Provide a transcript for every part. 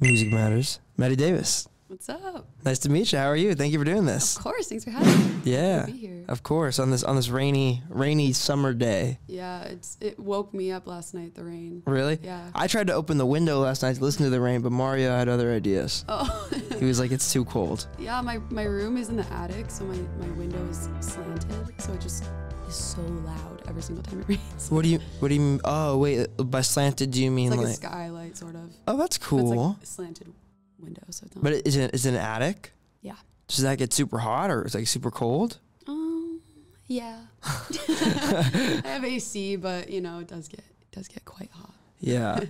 Music Matters. Maddy Davis. What's up? Nice to meet you. How are you? Thank you for doing this. Of course. Thanks for having me. Yeah. Good to be here. Of course. On this on this rainy rainy summer day. Yeah, it's it woke me up last night. The rain. Really? Yeah. I tried to open the window last night to listen to the rain, but Mario had other ideas. Oh. He was like, "It's too cold." yeah. My my room is in the attic, so my my window is slanted, so it just is so loud every single time it rains. What do you What do you mean? Oh wait, by slanted, do you mean It's like, like? a skylight, sort of. oh, that's cool. It's like slanted window, so it's not. but is it is it an attic? Yeah. Does that get super hot or is like super cold? um. Yeah. I have AC, but you know it does get it does get quite hot. Yeah.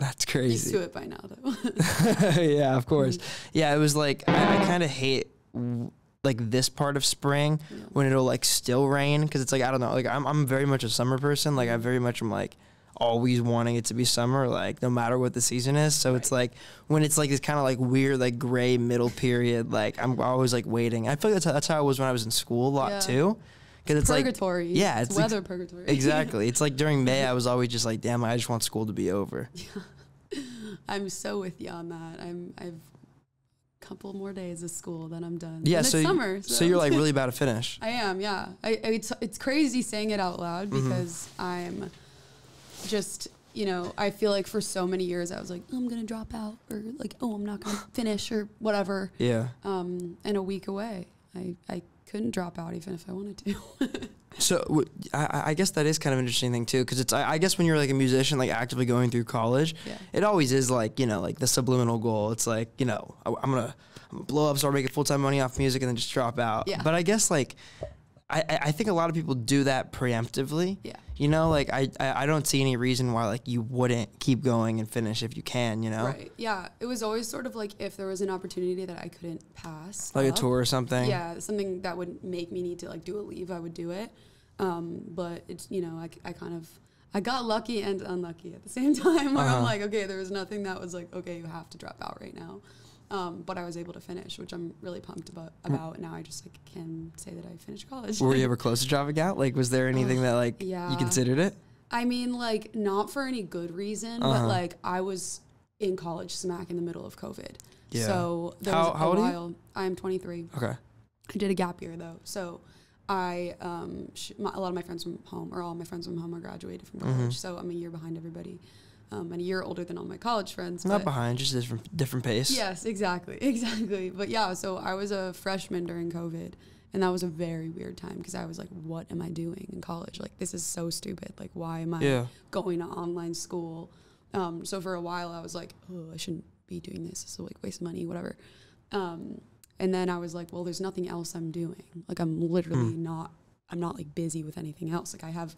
That's crazy. Used to it by now, though. yeah, of course. Yeah, it was like I, I kind of hate like this part of spring Yeah. when it'll like still rain because it's like I don't know. Like I'm I'm very much a summer person. Like I mm-hmm. very much am like always wanting it to be summer, like no matter what the season is. So it's like when it's like this kind of like weird like gray middle period. Like I'm always like waiting. I feel like that's how, that's how it was when I was in school a lot Yeah. too. Because it's like purgatory. yeah, it's, it's ex- weather purgatory. exactly. It's like during May, I was always just like, damn, I just want school to be over. I'm so with you on that. I'm I've couple more days of school, then I'm done. Yeah, and so it's summer. So you're like really about to finish. I am, yeah. I, it's it's crazy saying it out loud Mm-hmm. because I'm just you know I feel like for so many years I was like oh, I'm gonna drop out or like oh I'm not gonna finish or whatever. Yeah. Um, and a week away, I I couldn't drop out even if I wanted to. So w- I, I guess that is kind of an interesting thing too, because it's I, I guess when you're like a musician, like actively going through college, yeah. it always is like you know like the subliminal goal. It's like you know I, am gonna I'm gonna blow up, start making full time money off music, and then just drop out. Yeah. But I guess like I I think a lot of people do that preemptively. Yeah. You know, like I, I don't see any reason why like you wouldn't keep going and finish if you can. You know, Right. Yeah. It was always sort of like if there was an opportunity that I couldn't pass. like a tour or something. Yeah, something that would make me need to like do a leave, I would do it. Um, but it's you know I, I kind of I got lucky and unlucky at the same time. Where Uh-huh. I'm like, okay, there was nothing that was like, okay, you have to drop out right now. Um, but I was able to finish, which I'm really pumped about. About now, I just like can say that I finished college. Were you ever close to dropping out? Like, was there anything that like you considered it? I mean, like not for any good reason, Uh-huh. but like I was in college smack in the middle of COVID. Yeah. So there How- was how a old are you? while. I'm 23. Okay. I did a gap year though, so I um sh- my, a lot of my friends from home, or all my friends from home, are graduated from college. Mhm. So I'm a year behind everybody, um, and a year older than all my college friends. Not behind, just different different pace. Yes, exactly, exactly. But yeah, so I was a freshman during COVID, and that was a very weird time because I was like, "What am I doing in college? Like, this is so stupid. Like, why am I Yeah. going to online school?" Um, so for a while, I was like, "Oh, I shouldn't be doing this. This is like waste of money, whatever." Um, and then I was like, "Well, there's nothing else I'm doing. Like, I'm literally Hmm. not. I'm not like busy with anything else. Like, I have."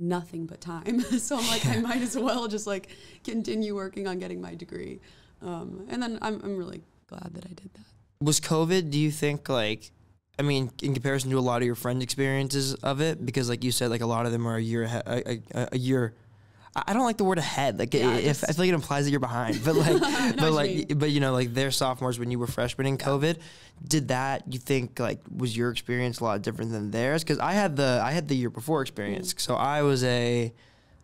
Nothing but time. So i'm like i might as well just like continue working on getting my degree. Um, and then I'm, I'm really glad that i did that. Was COVID, do you think like I mean, in comparison to a lot of your friend experiences of it, because like you said, like a lot of them are a year ahead, a, a, a year. I don't like the word ahead. Like, Yeah, if I feel like it implies that you're behind, but like, but like, mean. but you know, like they're sophomores when you were freshmen in COVID. Did that you think like was your experience a lot different than theirs? Because I had the I had the year before experience. Mm. So I was a,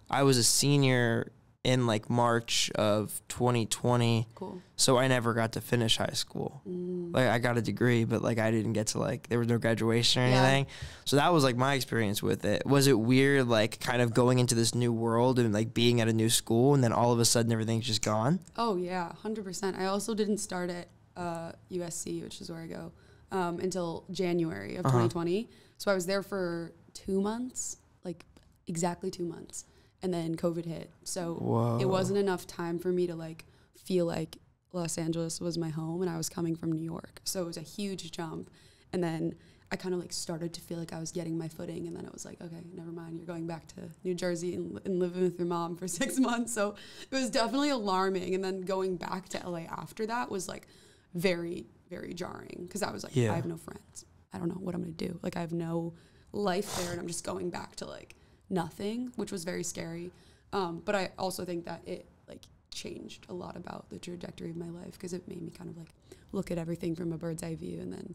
I was a senior in like March of 2020. cool So I never got to finish high school. Mm. Like I got a degree, but like I didn't get to like there was no graduation or Yeah. anything. So that was like my experience with it. Was it weird like kind of going into this new world and like being at a new school and then all of a sudden everything's just gone? oh yeah 100% i also didn't start at uh, usc which is where i go um, until january of Uh-huh. 2020 so i was there for two months like exactly two months and then covid hit so Whoa. it wasn't enough time for me to like feel like Los Angeles was my home and I was coming from New York. So it was a huge jump. And then I kind of like started to feel like I was getting my footing and then it was like, okay, never mind. You're going back to New Jersey and, and living with your mom for 6 months. So it was definitely alarming and then going back to LA after that was like very very jarring because I was like Yeah. I have no friends. I don't know what I'm going to do. Like I have no life there and I'm just going back to like nothing, which was very scary. Um, but I also think that it like changed a lot about the trajectory of my life because it made me kind of like look at everything from a bird's eye view, and then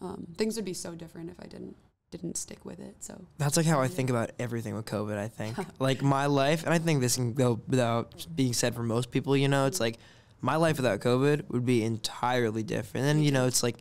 um, things would be so different if I didn't didn't stick with it. So That's like how I think about everything with COVID, I think. like my life, and I think this can go without being said for most people, you know, it's like my life without COVID would be entirely different. And then you know, it's like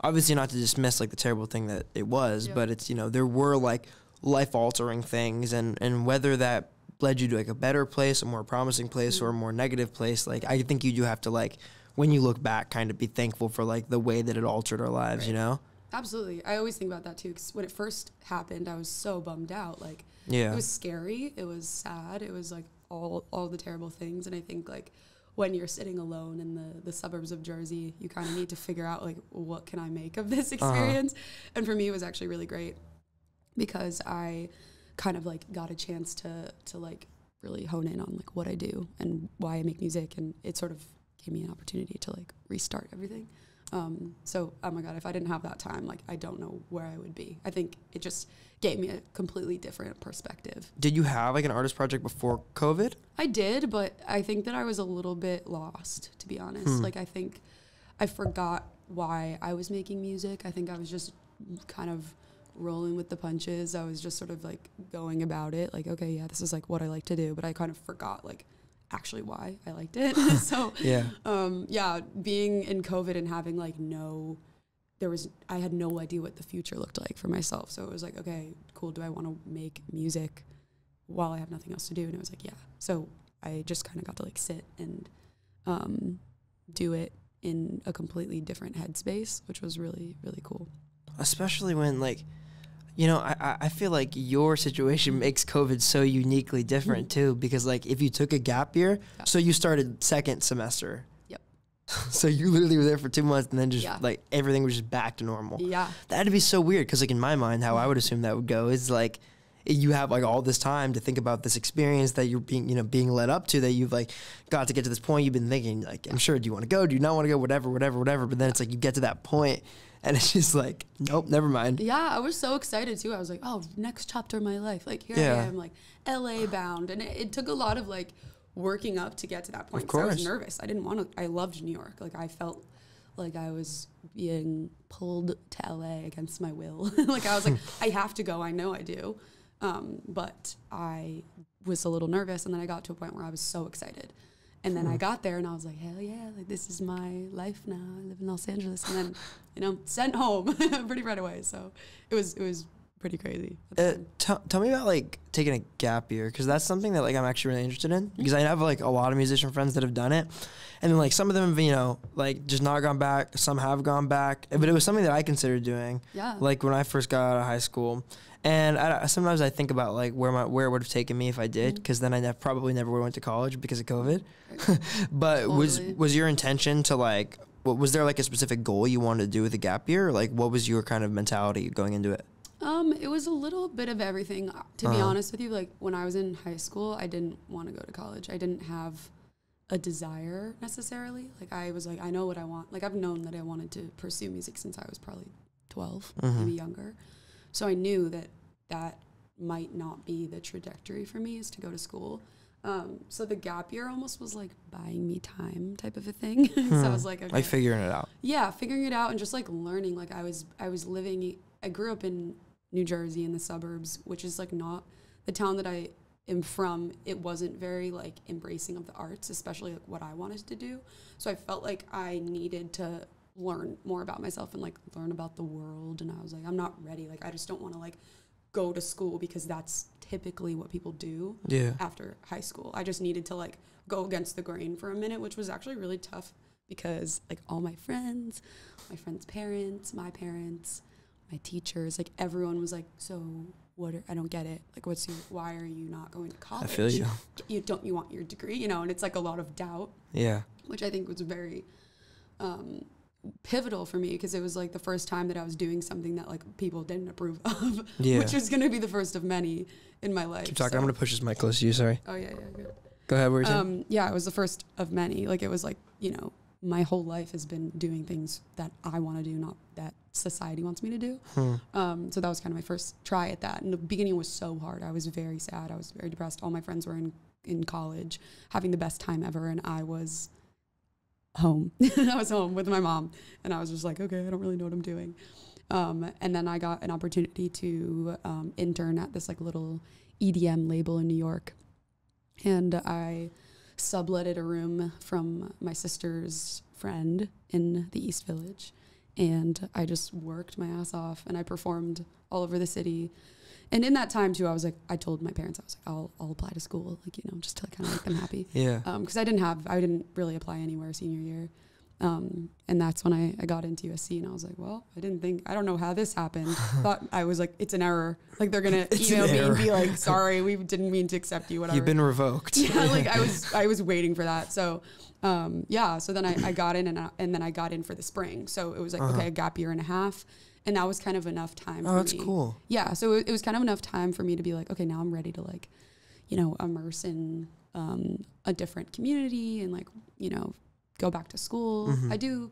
obviously not to dismiss like the terrible thing that it was, Yeah. but it's you know there were like life altering things, and and whether that led you to like a better place, a more promising place, or a more negative place, like I think you do have to like when you look back, kind of be thankful for like the way that it altered our lives. You know? Absolutely. I always think about that too because when it first happened, I was so bummed out. Like Yeah. it was scary. It was sad. It was like all all the terrible things. And I think like when you're sitting alone in the the suburbs of Jersey, you kind of need to figure out like what can I make of this uh-huh. experience. And for me, it was actually really great because I kind of like got a chance to to like really hone in on like what I do and why I make music, and it sort of gave me an opportunity to like restart everything. Um, so, oh my God, if I didn't have that time, like, I don't know where I would be. I think it just gave me a completely different perspective. Did you have like an artist project before COVID? I did, but I think that I was a little bit lost, to be honest. Hmm. Like, I think I forgot why I was making music. I think I was just kind of rolling with the punches. I was just sort of like going about it, like, okay, yeah, this is like what I like to do. But I kind of forgot, like, actually why I liked it. so, Yeah. um, yeah, being in COVID and having like no, there was, I had no idea what the future looked like for myself. So it was like, okay, cool. Do I want to make music while I have nothing else to do? And it was like, yeah. So I just kind of got to like sit and um, do it in a completely different headspace, which was really, really cool. especially when like you know I, I- feel like your situation mm. makes covid so uniquely different mm. too because like if you took a gap year Yeah. so you started second semester Yep. so you literally were there for two months and then just Yeah. like everything was just back to normal Yeah. that'd be so weird because like in my mind how i would assume that would go is like eh, you have like all this time to think about this experience that you're being you know being led up to that you've like got to get to this point you've been thinking like i'm sure do you want to go do you not want to go whatever whatever whatever but then it's like you get to that point and it's just like nope never mind Yeah, I was so excited too. I was like, oh, next chapter of my life. Like here Yeah. I am, like LA bound. And it, it took a lot of like working up to get to that point. Of 'cause I was nervous. I didn't want to, I loved New York. Like I felt like I was being pulled to LA against my will. like I was like, I have to go. I know I do. Um, but I was a little nervous. And then I got to a point where I was so excited. And then I hmm. got there and I was like, hell yeah, like this is my life now. I live in Los Angeles. And then, you know, sent home pretty right away. So it was it was pretty crazy. Uh, tell tell me about like taking a gap year because that's something that like I'm actually really interested in because I have like a lot of musician friends that have done it, and then like some of them have you know like just not gone back. Some have gone back, but it was something that I considered doing yeah. like when I first got out of high school. And I, sometimes I think about like where my where it would have taken me if I did, because then I probably never would have went to college because of COVID. but was Totally. was your intention to like, what, was there like a specific goal you wanted to do with the gap year? Like, what was your kind of mentality going into it? Um, it was a little bit of everything. Uh, To be Uh-huh. honest with you, like when I was in high school, I didn't want to go to college. I didn't have a desire necessarily. Like I was like, I know what I want. Like I've known that I wanted to pursue music since I was probably 12, Mhm. maybe younger. So I knew that that might not be the trajectory for me is to go to school. Um, so the gap year almost was like buying me time type of a thing. so I Hmm. was like, okay, Like figuring it out. yeah figuring it out and just like learning like i was i was living i grew up in new jersey in the suburbs which is like not the town that i am from it wasn't very like embracing of the arts especially like what i wanted to do so i felt like i needed to learn more about myself and like learn about the world and i was like i'm not ready like i just don't want to like go to school because that's typically what people do Yeah. after high school. I just needed to like go against the grain for a minute, which was actually really tough because like all my friends, my friends' parents, my parents, my teachers, like everyone was like, "So what? Are, I don't get it. Like, what's your? Why are you not going to college? I feel you. You don't you want your degree? You know?" And it's like a lot of doubt, Yeah. which I think was very um, pivotal for me because it was like the first time that I was doing something that like people didn't approve of, Yeah. which was going to be the first of many in my life. Keep talking. so- I'm gonna push this mic close to you. Sorry. Oh yeah, yeah, good. Go ahead. What you? Um, yeah, it was the first of many. Like it was like you know, my whole life has been doing things that I want to do, not that society wants me to do. Hmm. Um, so that was kind of my first try at that. And the beginning was so hard. I was very sad. I was very depressed. All my friends were in in college, having the best time ever, and I was home. I was home with my mom, and I was just like, okay, I don't really know what I'm doing. Um, and then I got an opportunity to um, intern at this like little EDM label in New York, and I subletted a room from my sister's friend in the East Village. And I just worked my ass off and I performed all over the city. And in that time too, I was like, I told my parents, I was like, I'll, I'll apply to school, like, you know, just to kind of make them happy. Yeah. Because I didn't have, I didn't really apply anywhere senior year. Um, and that's when I, I got into USC and I was like, well, I didn't think, I don't know how this happened. Thought I was like, it's an error. Like they're going to It's an email me and be like, sorry, we didn't mean to accept you, whatever. You've been revoked. yeah, like I was, I was waiting for that. So, um, yeah. So then I, I got in and, I, and then I got in for the spring. So it was like, okay, a gap year and a half. And that was kind of enough time Oh, for that's me. cool. Yeah. So it, it was kind of enough time for me to be like, okay, now I'm ready to like, you know, immerse in um, a different community and like, you know, go back to school. Mhm. I do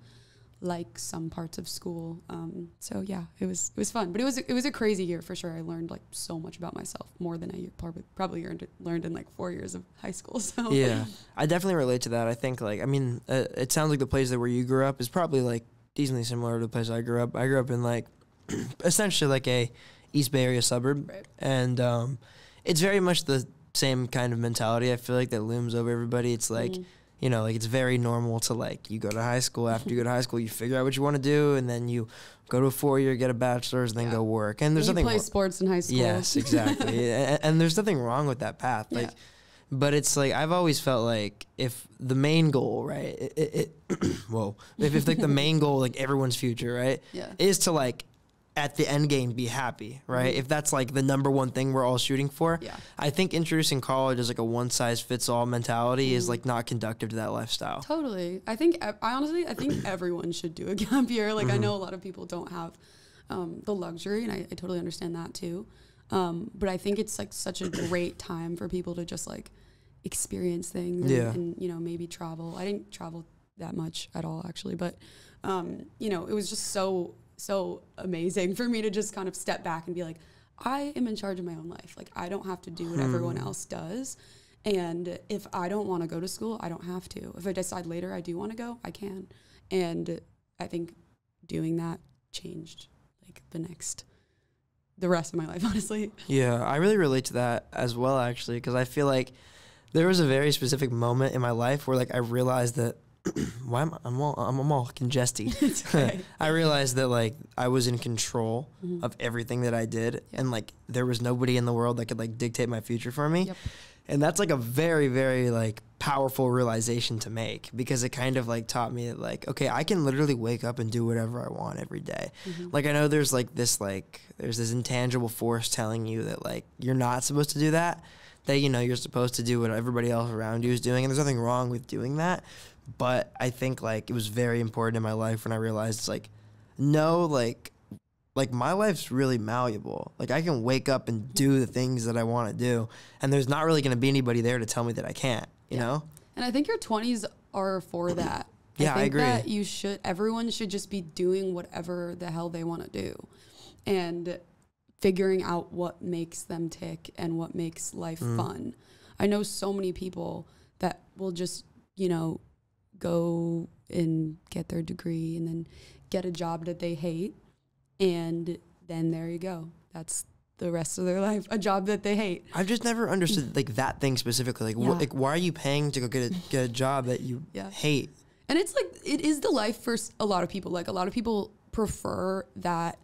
like some parts of school. Um, so yeah, it was it was fun, but it was it was a crazy year for sure. I learned like so much about myself, more than I probably probably learned learned in like four years of high school. So Yeah, I definitely relate to that. I think like I mean, uh, it sounds like the place that where you grew up is probably like decently similar to the place I grew up. I grew up in like essentially like a East Bay Area suburb, Right. and um, it's very much the same kind of mentality. I feel like that looms over everybody. It's like Mhm. You know, like it's very normal to like you go to high school. After you go to high school, you figure out what you want to do, and then you go to a four year, get a bachelor's, and then Yeah. go work. And there's you nothing. play wrong- sports in high school. Yes, exactly. and, and there's nothing wrong with that path. Like, Yeah. but it's like I've always felt like if the main goal, right? It, it, it whoa, if, if like the main goal, like everyone's future, right, yeah. is to like at the end game be happy, right? Mhm. If that's like the number one thing we're all shooting for, Yeah. I think introducing college as like a one size fits all mentality is Mhm. like not conductive to that lifestyle. Totally. I think I honestly I think everyone should do a gap year. Like I Mhm. know a lot of people don't have um, the luxury, and I, I totally understand that too. Um, but I think it's like such a great time for people to just like experience things and, Yeah. and you know maybe travel. I didn't travel that much at all actually, but um, you know it was just so so amazing for me to just kind of step back and be like, I am in charge of my own life. Like I don't have to do what everyone Hmm. else does. And if I don't want to go to school, I don't have to. If I decide later I do want to go, I can. And I think doing that changed like the next, the rest of my life, honestly. Yeah, I really relate to that as well, actually, because I feel like there was a very specific moment in my life where like I realized that why am I, I'm all I'm, I'm all congested. okay. I realized that like I was in control Mhm. of everything that I did, Yep. and like there was nobody in the world that could like dictate my future for me. Yep. And that's like a very very like powerful realization to make because it kind of like taught me that like okay, I can literally wake up and do whatever I want every day. Mhm. Like I know there's like this like there's this intangible force telling you that like you're not supposed to do that. That you know you're supposed to do what everybody else around you is doing, and there's nothing wrong with doing that. But I think like it was very important in my life when I realized it's like no like like my life's really malleable. Like I can wake up and do the things that I want to do, and there's not really going to be anybody there to tell me that I can't. You Yeah. know? And I think your 20s are for that. Yeah, I think agree. That you should, everyone should just be doing whatever the hell they want to do and figuring out what makes them tick and what makes life Mm. fun. I know so many people that will just, you know, go and get their degree and then get a job that they hate. And then there you go. That's the rest of their life, a job that they hate. I've just never understood like that thing specifically. Like, wh- like why are you paying to go get a get a job that you Yeah. hate? And it's like it is the life for a lot of people. Like a lot of people prefer that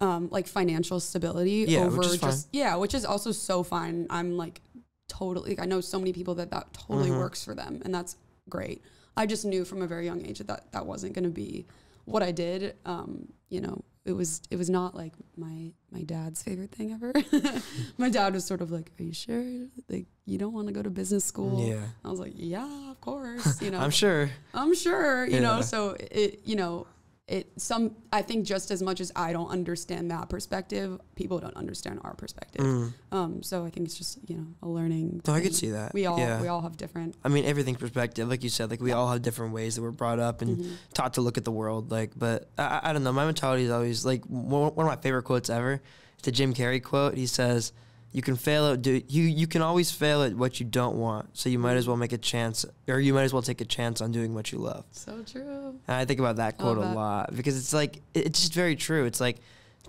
um like financial stability Yeah, over just yeah, which is also so fine. I'm like totally like, I know so many people that that totally Mhm. works for them and that's great. I just knew from a very young age that that, that wasn't going to be what I did. Um, you know, it was it was not like my my dad's favorite thing ever. my dad was sort of like, "Are you sure? Like you don't want to go to business school?" Yeah, I was like, "Yeah, of course." You know, I'm sure. I'm sure, you know, so it, you know, it, some, I think just as much as I don't understand that perspective, people don't understand our perspective. Mm. Um, so I think it's just, you know, a learning. No, I could see that. We all, yeah. we all have different. I mean, everything's perspective, like you said. Like we Yeah. all have different ways that we're brought up and Mhm. taught to look at the world. Like, but I, I- don't know. My mentality is always like one, one of my favorite quotes ever. It's a Jim Carrey quote. He says, "You can fail at do you you can always fail at what you don't want. So you might as well make a chance, or you might as well take a chance on doing what you love." So true. And I think about that quote a lot because it's like it's just very true. It's like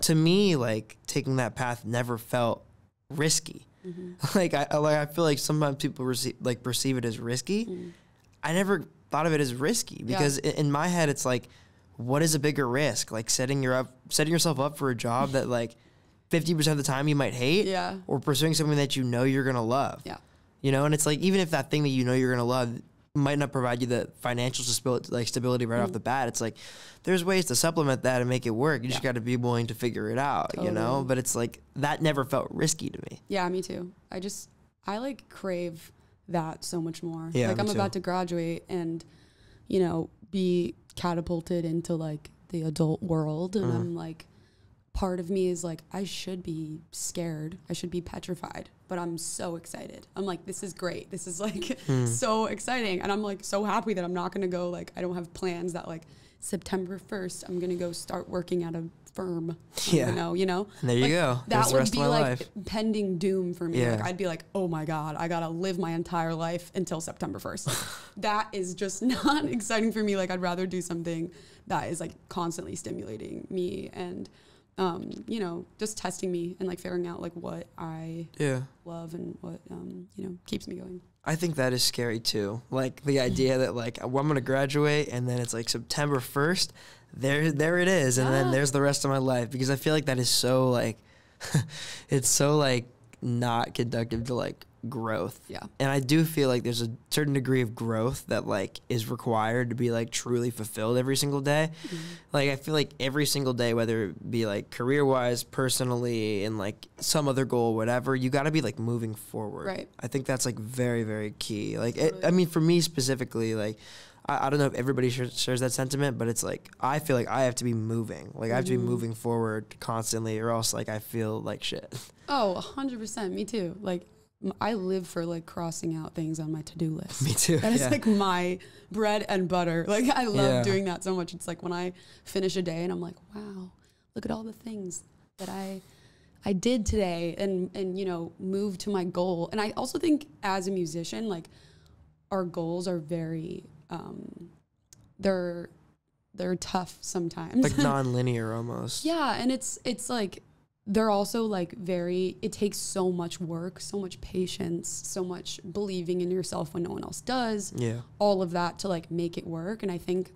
to me, like taking that path never felt risky. like I I- like I feel like sometimes people receive like perceive it as risky. I never thought of it as risky because i in my head it's like, what is a bigger risk? Like setting your up setting yourself up for a job that like fifty percent of the time you might hate, Yeah. or pursuing something that you know you're gonna love. Yeah. You know, and it's like even if that thing that you know you're gonna love might not provide you the financial stability, like stability right Mm. off the bat, it's like there's ways to supplement that and make it work. You just got to be willing to figure it out. You know, but it's like that never felt risky to me. Yeah, me too. I just I like crave that so much more. Yeah, like I'm too. about to graduate and you know, be catapulted into like the adult world and Mm. I'm like part of me is like I should be scared. I should be petrified, but I'm so excited. I'm like this is great. This is like Hmm. so exciting and I'm like so happy that I'm not going to go like I don't have plans that like September 1st I'm going to go start working at a firm. Yeah. know, you know? And there you Like, go. That would be like life. pending doom for me. Like Yeah. I'd be like, oh my god, I gotta live my entire life until September first. that is just not exciting for me. Like I'd rather do something that is like constantly stimulating me and, um, you know, just testing me and like figuring out like what I Yeah. love and what um, you know keeps me going. I think that is scary too. Like the idea that like well, I'm gonna graduate and then it's like September first, there there it is, and then there's the rest of my life because I feel like that is so like, it's so like not conductive to like growth. Yeah. And I do feel like there's a certain degree of growth that like is required to be like truly fulfilled every single day. Mm-hmm. Like I feel like every single day, whether it be like career wise, personally, and like some other goal, whatever, you got to be like moving forward. Right. I think that's like very very key. Like it, I mean, for me specifically, like. I, I don't know if everybody shares, shares that sentiment, but it's like I feel like I have to be moving. Like I have to be Mhm. moving forward constantly, or else like I feel like shit. Oh, 100%. Me too. Like I live for like crossing out things on my to do list. Me too. That is yeah. like my bread and butter. Like I love Yeah. doing that so much. It's like when I finish a day and I'm like, wow, look at all the things that I I did today and and you know, move to my goal. And I also think as a musician, like our goals are very um they're they're tough sometimes. like non-linear almost. Yeah, and it's it's like they're also like very it takes so much work, so much patience, so much believing in yourself when no one else does. Yeah. All of that to like make it work and I think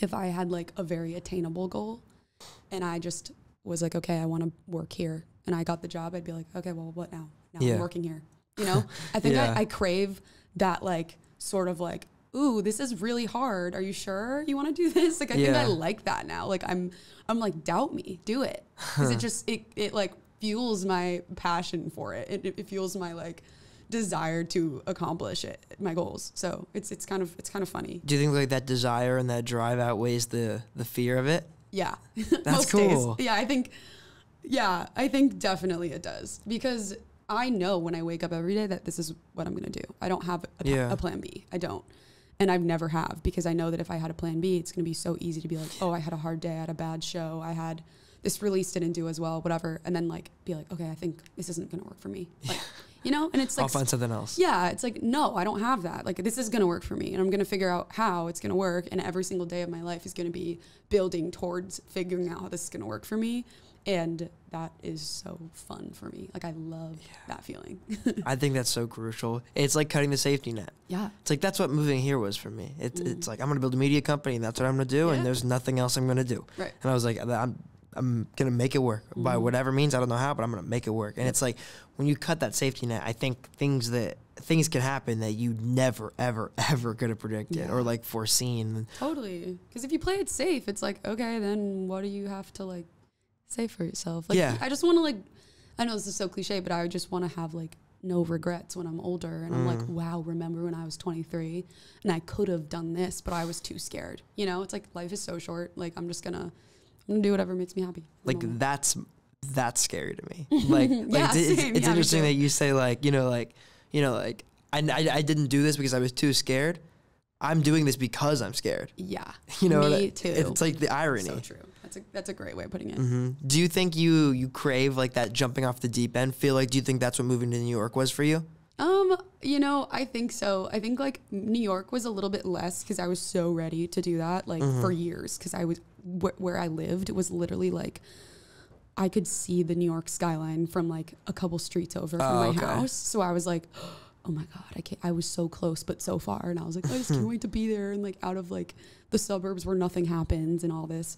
if I had like a very attainable goal and I just was like okay, I want to work here and I got the job, I'd be like okay, well what now? Now Yeah. I'm working here. You know? I think Yeah. I, I crave that like sort of like ooh, this is really hard. Are you sure you want to do this? Like I think I like that now. Like I'm I'm like doubt me, do it. Cuz it just it it like fuels my passion for it. It, it fuels my like desire to accomplish it, my goals. So it's it's kind of it's kind of funny. Do you think like that desire and that drive outweighs the the fear of it? Yeah. That's Most days. cool. Yeah, I think yeah, I think definitely it does because I know when I wake up every day that this is what I'm going to do. I don't have a, Yeah. a plan B. I don't. And I've never have because I know that if I had a plan B, it's going to be so easy to be like, "Oh, I had a hard day, I had a bad show, I had this release didn't do as well, whatever." And then like be like, "Okay, I think this isn't going to work for me." Like, you know? And it's like I'll find something else. yeah, it's like, no, I don't have that. Like, this is going to work for me, and I'm going to figure out how it's going to work. And every single day of my life is going to be building towards figuring out how this is going to work for me. And that is so fun for me. Like, I love that feeling. I think that's so crucial. It's like cutting the safety net. yeah. It's like that's what moving here was for me. It, It's like I'm gonna build a media company and that's what I'm gonna do, and there's nothing else I'm gonna do. Right. And I was like, I'm I'm gonna make it work by Mhm. whatever means. I don't know how, but I'm gonna make it work. And it's like when you cut that safety net, I think things that things can happen that you never ever ever could have predicted or like foreseen. Totally. Because if you play it safe, it's like, okay, then what do you have to like say for yourself? Like, Yeah. I just want to like, I know this is so cliche, but I just want to have like no regrets when I'm older. And I'm like, Mm. wow, remember when I was 23 and I could have done this, but I was too scared. You know, it's like life is so short. Like, I'm just gonna, I'm gonna do whatever makes me happy. Like that's that's scary to me. Like, like Yeah, it's, it's, it's Yeah, interesting that you say like you know like you know like I, I I didn't do this because I was too scared. I'm doing this because I'm scared. yeah. You know, me that- too. It's like the irony. so true. That's a, that's a great way of putting it. hmm Do you think you you crave like that jumping off the deep end? Feel like do you think that's what moving to New York was for you? Um, you know, I think so. I think like New York was a little bit less because I was so ready to do that like for years because I was wh- where I lived was literally like I could see the New York skyline from like a couple streets over from Oh, my okay. house. So I was like, oh my god, I can't. I was so close but so far, and I was like, I just can't wait to be there and like out of like the suburbs where nothing happens and all this.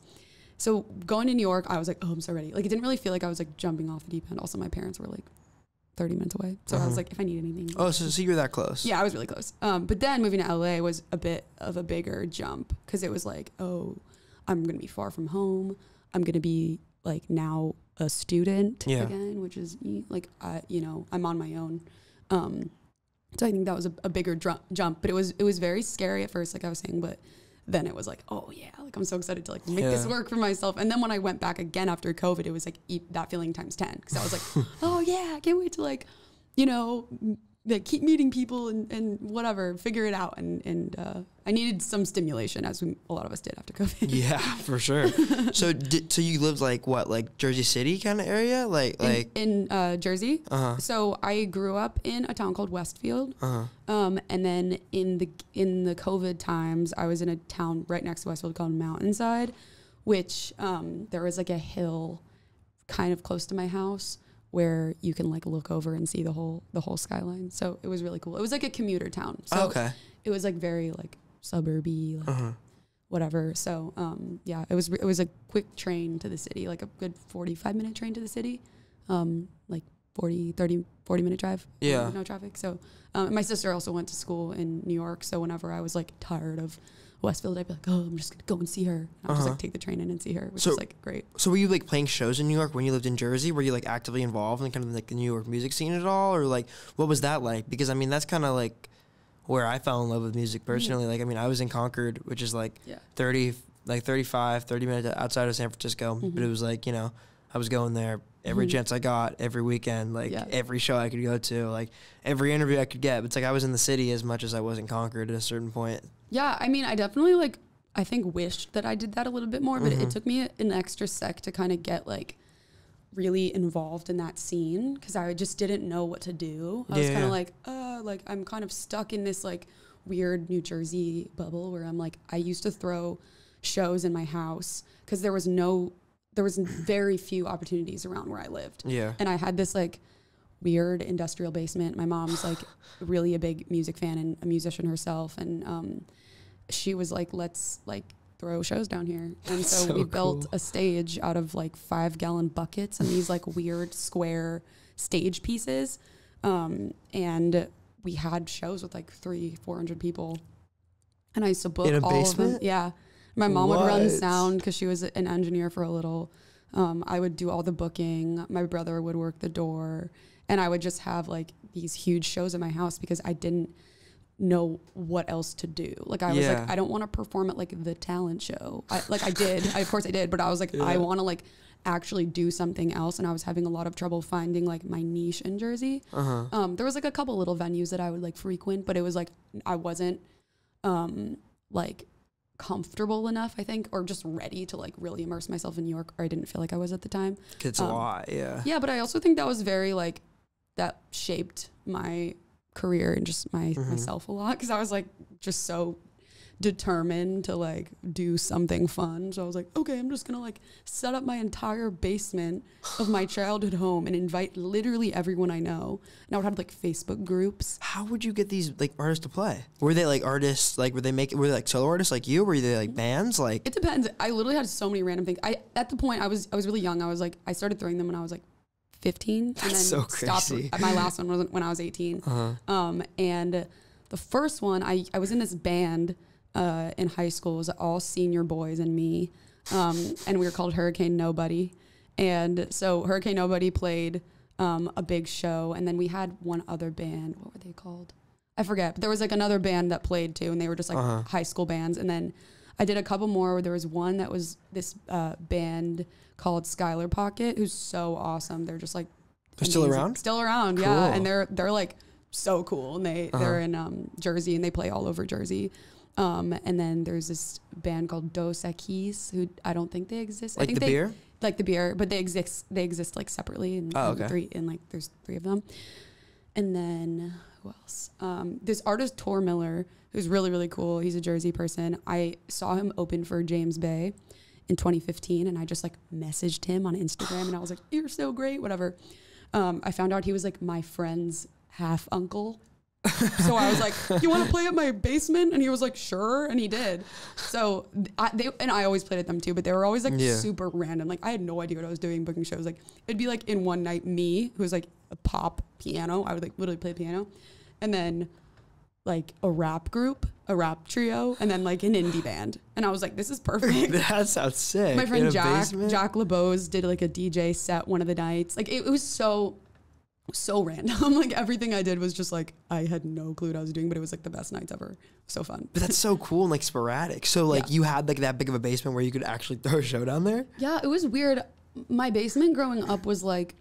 So going to New York, I was like, oh, I'm so ready. Like it didn't really feel like I was like jumping off the deep end. Also, my parents were like 30 minutes away, so I was Mhm. like, if I need anything, Oh, so, so you're that close? yeah, I was really close. Um, but then moving to LA was a bit of a bigger jump because it was like, oh, I'm gonna be far from home. I'm gonna be like now a student Yeah. again, which is like, I, you know, I'm on my own. Um, so I think that was a, a bigger dr- jump, but it was it was very scary at first, like I was saying, but then it was like, oh yeah, like I'm so excited to like make this work for myself. And then when I went back again after COVID, it was like e- that feeling times ten because I was like, oh yeah, I can't wait to like, you know, like keep meeting people and, and whatever, figure it out. And and uh, I needed some stimulation, as we, a lot of us did after COVID. Yeah, for sure. so, did, so you lived like what, like Jersey City kind of area, like like in, in uh, Jersey. uh huh So I grew up in a town called Westfield. uh huh Um, and then in the in the COVID times, I was in a town right next to Westfield called Mountainside, which um, there was like a hill, kind of close to my house, where you can like look over and see the whole the whole skyline. So it was really cool. It was like a commuter town. So okay. it was like very like suburby, like Uh huh. whatever. So um, yeah, it was it was a quick train to the city, like a good forty five minute train to the city, um, like 40, 30, 40 minute drive. Yeah. no traffic. So um, my sister also went to school in New York. So whenever I was like tired of Westfield, I'd be like, oh, I'm just gonna go and see her. And I'll just Uh-huh. like take the train in and see her, which So- is like great. So were you like playing shows in New York when you lived in Jersey? Were you like actively involved in kind of like the New York music scene at all, or like what was that like? Because I mean, that's kind of like where I fell in love with music personally. Like I mean, I was in Concord, which is like Yeah. 30 like 35 30 minutes outside of San Francisco, but Mhm. it was like, you know, I was going there every Mhm. chance I got, every weekend, like Yeah. every show I could go to, like every interview I could get. But it's like I was in the city as much as I was in Concord at a certain point. Yeah, I mean, I definitely like I think wished that I did that a little bit more, but Mhm. it took me an extra sec to kind of get like really involved in that scene because I just didn't know what to do. I was kind of like, uh, like I'm kind of stuck in this like weird New Jersey bubble where I'm like, I used to throw shows in my house because there was no, there was very few opportunities around where I lived Yeah. and I had this like weird industrial basement. My mom's like really a big music fan and a musician herself, and um, she was like, "Let's like throw shows down here." And so, So we built cool. a stage out of like five gallon buckets and these like weird square stage pieces, um, and we had shows with like three, four hundred people. And I used to book In a all of them. basement? Yeah. My mom would run What? sound because she was an engineer for a little. Um, I would do all the booking. My brother would work the door, and I would just have like these huge shows at my house because I didn't know what else to do. Like I was Yeah. like, I don't want to perform at like the talent show. I, like I did, I, of course I did, but I was like, I want to like actually do something else, and I was having a lot of trouble finding like my niche in Jersey. Uh huh. Um, there was like a couple little venues that I would like frequent, but it was like I wasn't um like comfortable enough, I think, or just ready to like really immerse myself in New York, or I didn't feel like I was at the time. It's a Um, lot. Yeah. Yeah, but I also think that was very like that shaped my career and just my Mhm. myself a lot because I was like just so determined to like do something fun. So I was like, okay, I'm just gonna like set up my entire basement of my childhood home and invite literally everyone I know. And I would have like Facebook groups. How would you get these like artists to play? Were they like artists? Like were they make? Were they like solo artists like you? Were they like bands? Like It depends. I literally had so many random things. I at the point I was I was really young. I was like I started throwing them when I was like 15 and then That's so stopped. crazy. My last one was when I was 18. uh Um, and the first one, I, I was in this band uh, in high school. It was all senior boys and me. Um, and we were called Hurricane Nobody. And so Hurricane Nobody played um, a big show. And then we had one other band. What were they called? I forget. But there was like another band that played too. And they were just like Uh-huh. high school bands. And then I did a couple more where there was one that was this uh, band called Skylar Pocket, who's so awesome. They're just like They're still around? Still around, yeah. And they're they're like so cool, and they Uh-huh. they're in um, Jersey and they play all over Jersey. Um, and then there's this band called Dos Equis, who I don't think they exist. I like think the they, beer? like the beer, but they exist. They exist like separately, and Oh, and okay. three and like there's three of them. And then who else? Um, this artist Tor Miller, who's really really cool. He's a Jersey person. I saw him open for James Bay in 2015, and I just like messaged him on Instagram, and I was like, "You're so great," whatever. Um, I found out he was like my friend's half uncle. so I was like, "You want to play at my basement?" And he was like, "Sure," and he did. So I, they and I always played at them too, but they were always like Yeah. super random. Like I had no idea what I was doing booking shows. Like it'd be like in one night, me who was like a pop piano. I would like literally play piano, and then like a rap group, a rap trio, and then like an indie band. And I was like, "This is perfect." that sounds sick. My friend Jack, basement? Jack LeBose did like a DJ set one of the nights. Like it, it was so, so random. like everything I did was just like I had no clue what I was doing, but it was like the best nights ever. So fun. But that's so cool and like sporadic. So like Yeah. you had like that big of a basement where you could actually throw a show down there. Yeah, it was weird. My basement growing up was like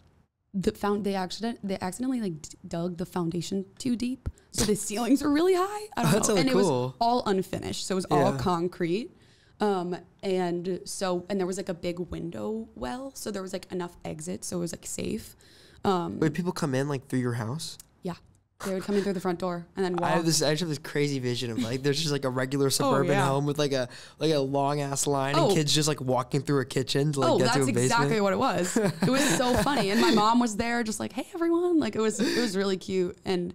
the found they accident they accidentally like d- dug the foundation too deep, so the ceilings are really high. I don't That's know, and it was all unfinished, so it was all concrete. Um, and so and there was like a big window well, so there was like enough exit, so it was like safe. Um, Would people come in like through your house? They would come in through the front door and then walk. I have this. I just have this crazy vision of like there's just like a regular oh, suburban Oh, yeah. home with like a like a long ass line and Oh. kids just like walking through a kitchen to like oh, get that's to a basement. exactly what it was. It was so funny, and my mom was there, just like, "Hey, everyone!" Like it was, it was really cute, and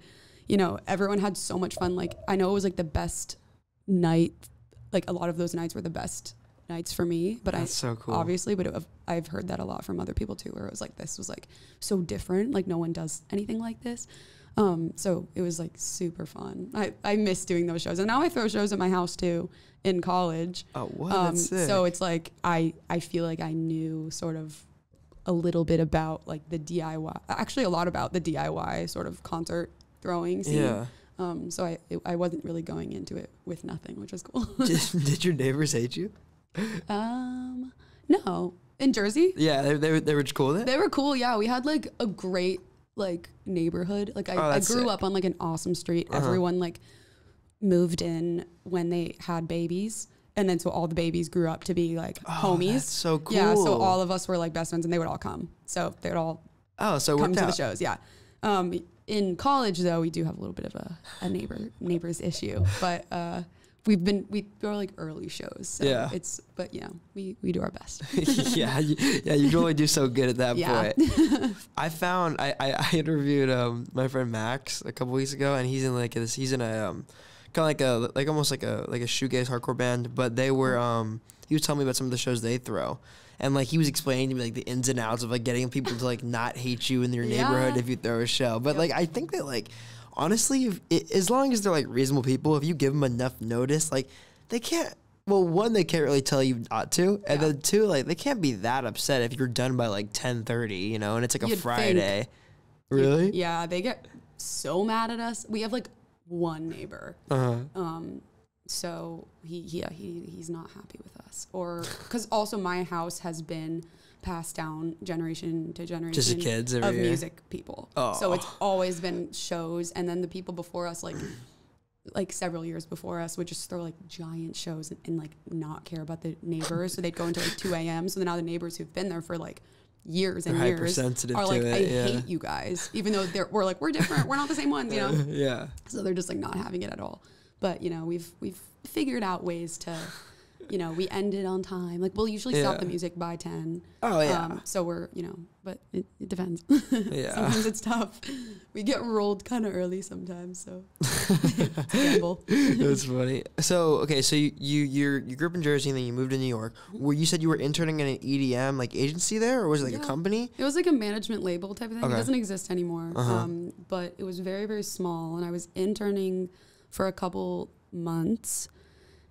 you know, everyone had so much fun. Like I know it was like the best night. Like a lot of those nights were the best nights for me, but That's I so cool. obviously, but it, I've heard that a lot from other people too, where it was like this was like so different. Like no one does anything like this. Um, so it was like super fun. I, I miss doing those shows, and now I throw shows at my house too in college. Oh, what? Um, so it's like I I feel like I knew sort of a little bit about like the DIY, actually a lot about the DIY sort of concert throwing scene. yeah. Um, so I it, I wasn't really going into it with nothing, which was cool. did, did your neighbors hate you? um, no, in Jersey, Yeah, they, they, were- they were cool it. they were cool. Yeah, we had like a great like neighborhood. Like I, Oh, I that's grew sick. up on like an awesome street. Uh-huh. Everyone like moved in when they had babies. And then so all the babies grew up to be like Oh, homies. That's so cool. Yeah, so all of us were like best friends, and they would all come. So they would all oh, so it come worked to the out. shows. Yeah. Um, in college, though, we do have a little bit of a, a neighbor neighbors issue, but uh, we've been we go like early shows. So Yeah. It's but you know we we do our best. yeah, you, yeah, you can only do so good at that Yeah. point. I found I, I, I interviewed um my friend Max a couple weeks ago, and he's in like this. He's in a um kind of like a like almost like a like a shoegaze hardcore band, but they were um he was telling me about some of the shows they throw. And like he was explaining to me like the ins and outs of like getting people to like not hate you in your Yeah. neighborhood if you throw a show. But Yep. like I think that like honestly, if, i as long as they're like reasonable people, if you give them enough notice, like they can't. Well, one, they can't really tell you not to, and Yeah. then two, like they can't be that upset if you're done by like ten thirty, you know, and it's like a You'd think. Friday. Really? Yeah, they get so mad at us. We have like one neighbor. Uh-huh. Um, so he yeah he he's not happy with us, or because also my house has been passed down generation to generation Just the kids of year? music people. Oh. So it's always been shows, and then the people before us like. Like several years before us, would just throw like giant shows and, and like not care about the neighbors. So they'd go until like two a.m. So now the neighbors who've been there for like years and They're years are to like, it, I yeah. hate you guys, even though they're we're like we're different. We're not the same ones, you know. yeah. So they're just like not having it at all. But you know, we've we've figured out ways to, you know, we ended on time. Like we'll usually stop Yeah. the music by ten. Oh yeah. Um, so we're you know, but it, it depends. yeah. sometimes it's tough. We get rolled kind of early sometimes, so it's a gamble. That's funny. So okay, so you you you're, you grew up in Jersey and then you moved to New York. Where you said you were interning in an EDM like agency there, or was it like Yeah. a company? It was like a management label type of thing. Okay. It doesn't exist anymore. Uh-huh. Um, but it was very, very small. And I was interning for a couple months.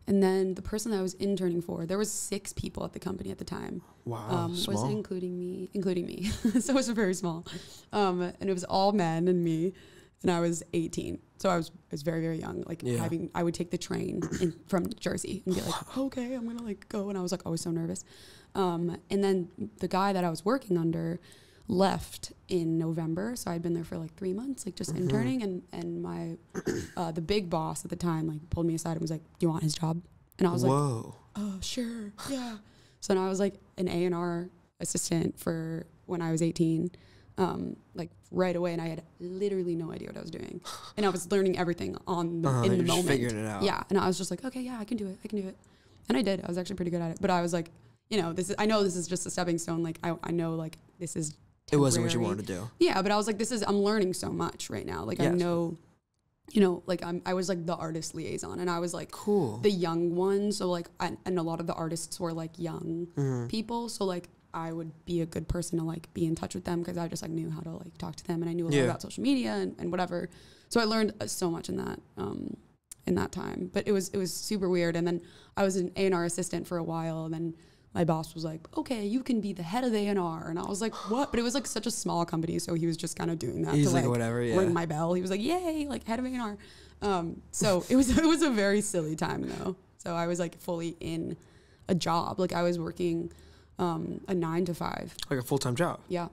And then the person that I was interning for, there was six people at the company at the time. Wow, um, was small. including me, including me. so it was very small. Um, and it was all men and me. And I was 18. So I was, I was very, very young. Like Yeah. having, I would take the train in, from Jersey and be like, okay, I'm going to like go. And I was like always so nervous. Um, and then the guy that I was working under left in November. So I'd been there for like three months, like just Mhm. interning. And, and my, uh, the big boss at the time, like pulled me aside and was like, do you want his job? And I was like, oh sure yeah so now i was like an a&r assistant for when i was 18 um, like right away and i had literally no idea what i was doing and i was learning everything on the, Uh-huh, in the moment figuring it out. yeah and i was just like okay yeah i can do it i can do it and i did i was actually pretty good at it but i was like you know, this is I know this is just a stepping stone. Like I, I know like this is It wasn't what you wanted to do. Yeah, but I was like, this is I'm learning so much right now. Like I know, you know, like I'm I was like the artist liaison, and I was like Cool. the young one. So like, and, and a lot of the artists were like young Mm-hmm. people. So like, I would be a good person to like be in touch with them because I just like knew how to like talk to them, and I knew a lot Yeah. about social media and, and whatever. So I learned uh, so much in that um, in that time. But it was it was super weird. And then I was an A and R assistant for a while, and then my boss was like, "Okay, you can be the head of A and R," and I was like, "What?" But it was like such a small company, so he was just kind of doing that He's to like, like whatever, yeah. ring my bell. He was like, "Yay!" Like head of A and R. Um, so it was it was a very silly time though. So I was like fully in a job. Like I was working um, a nine to five. Like a full time job. Yeah.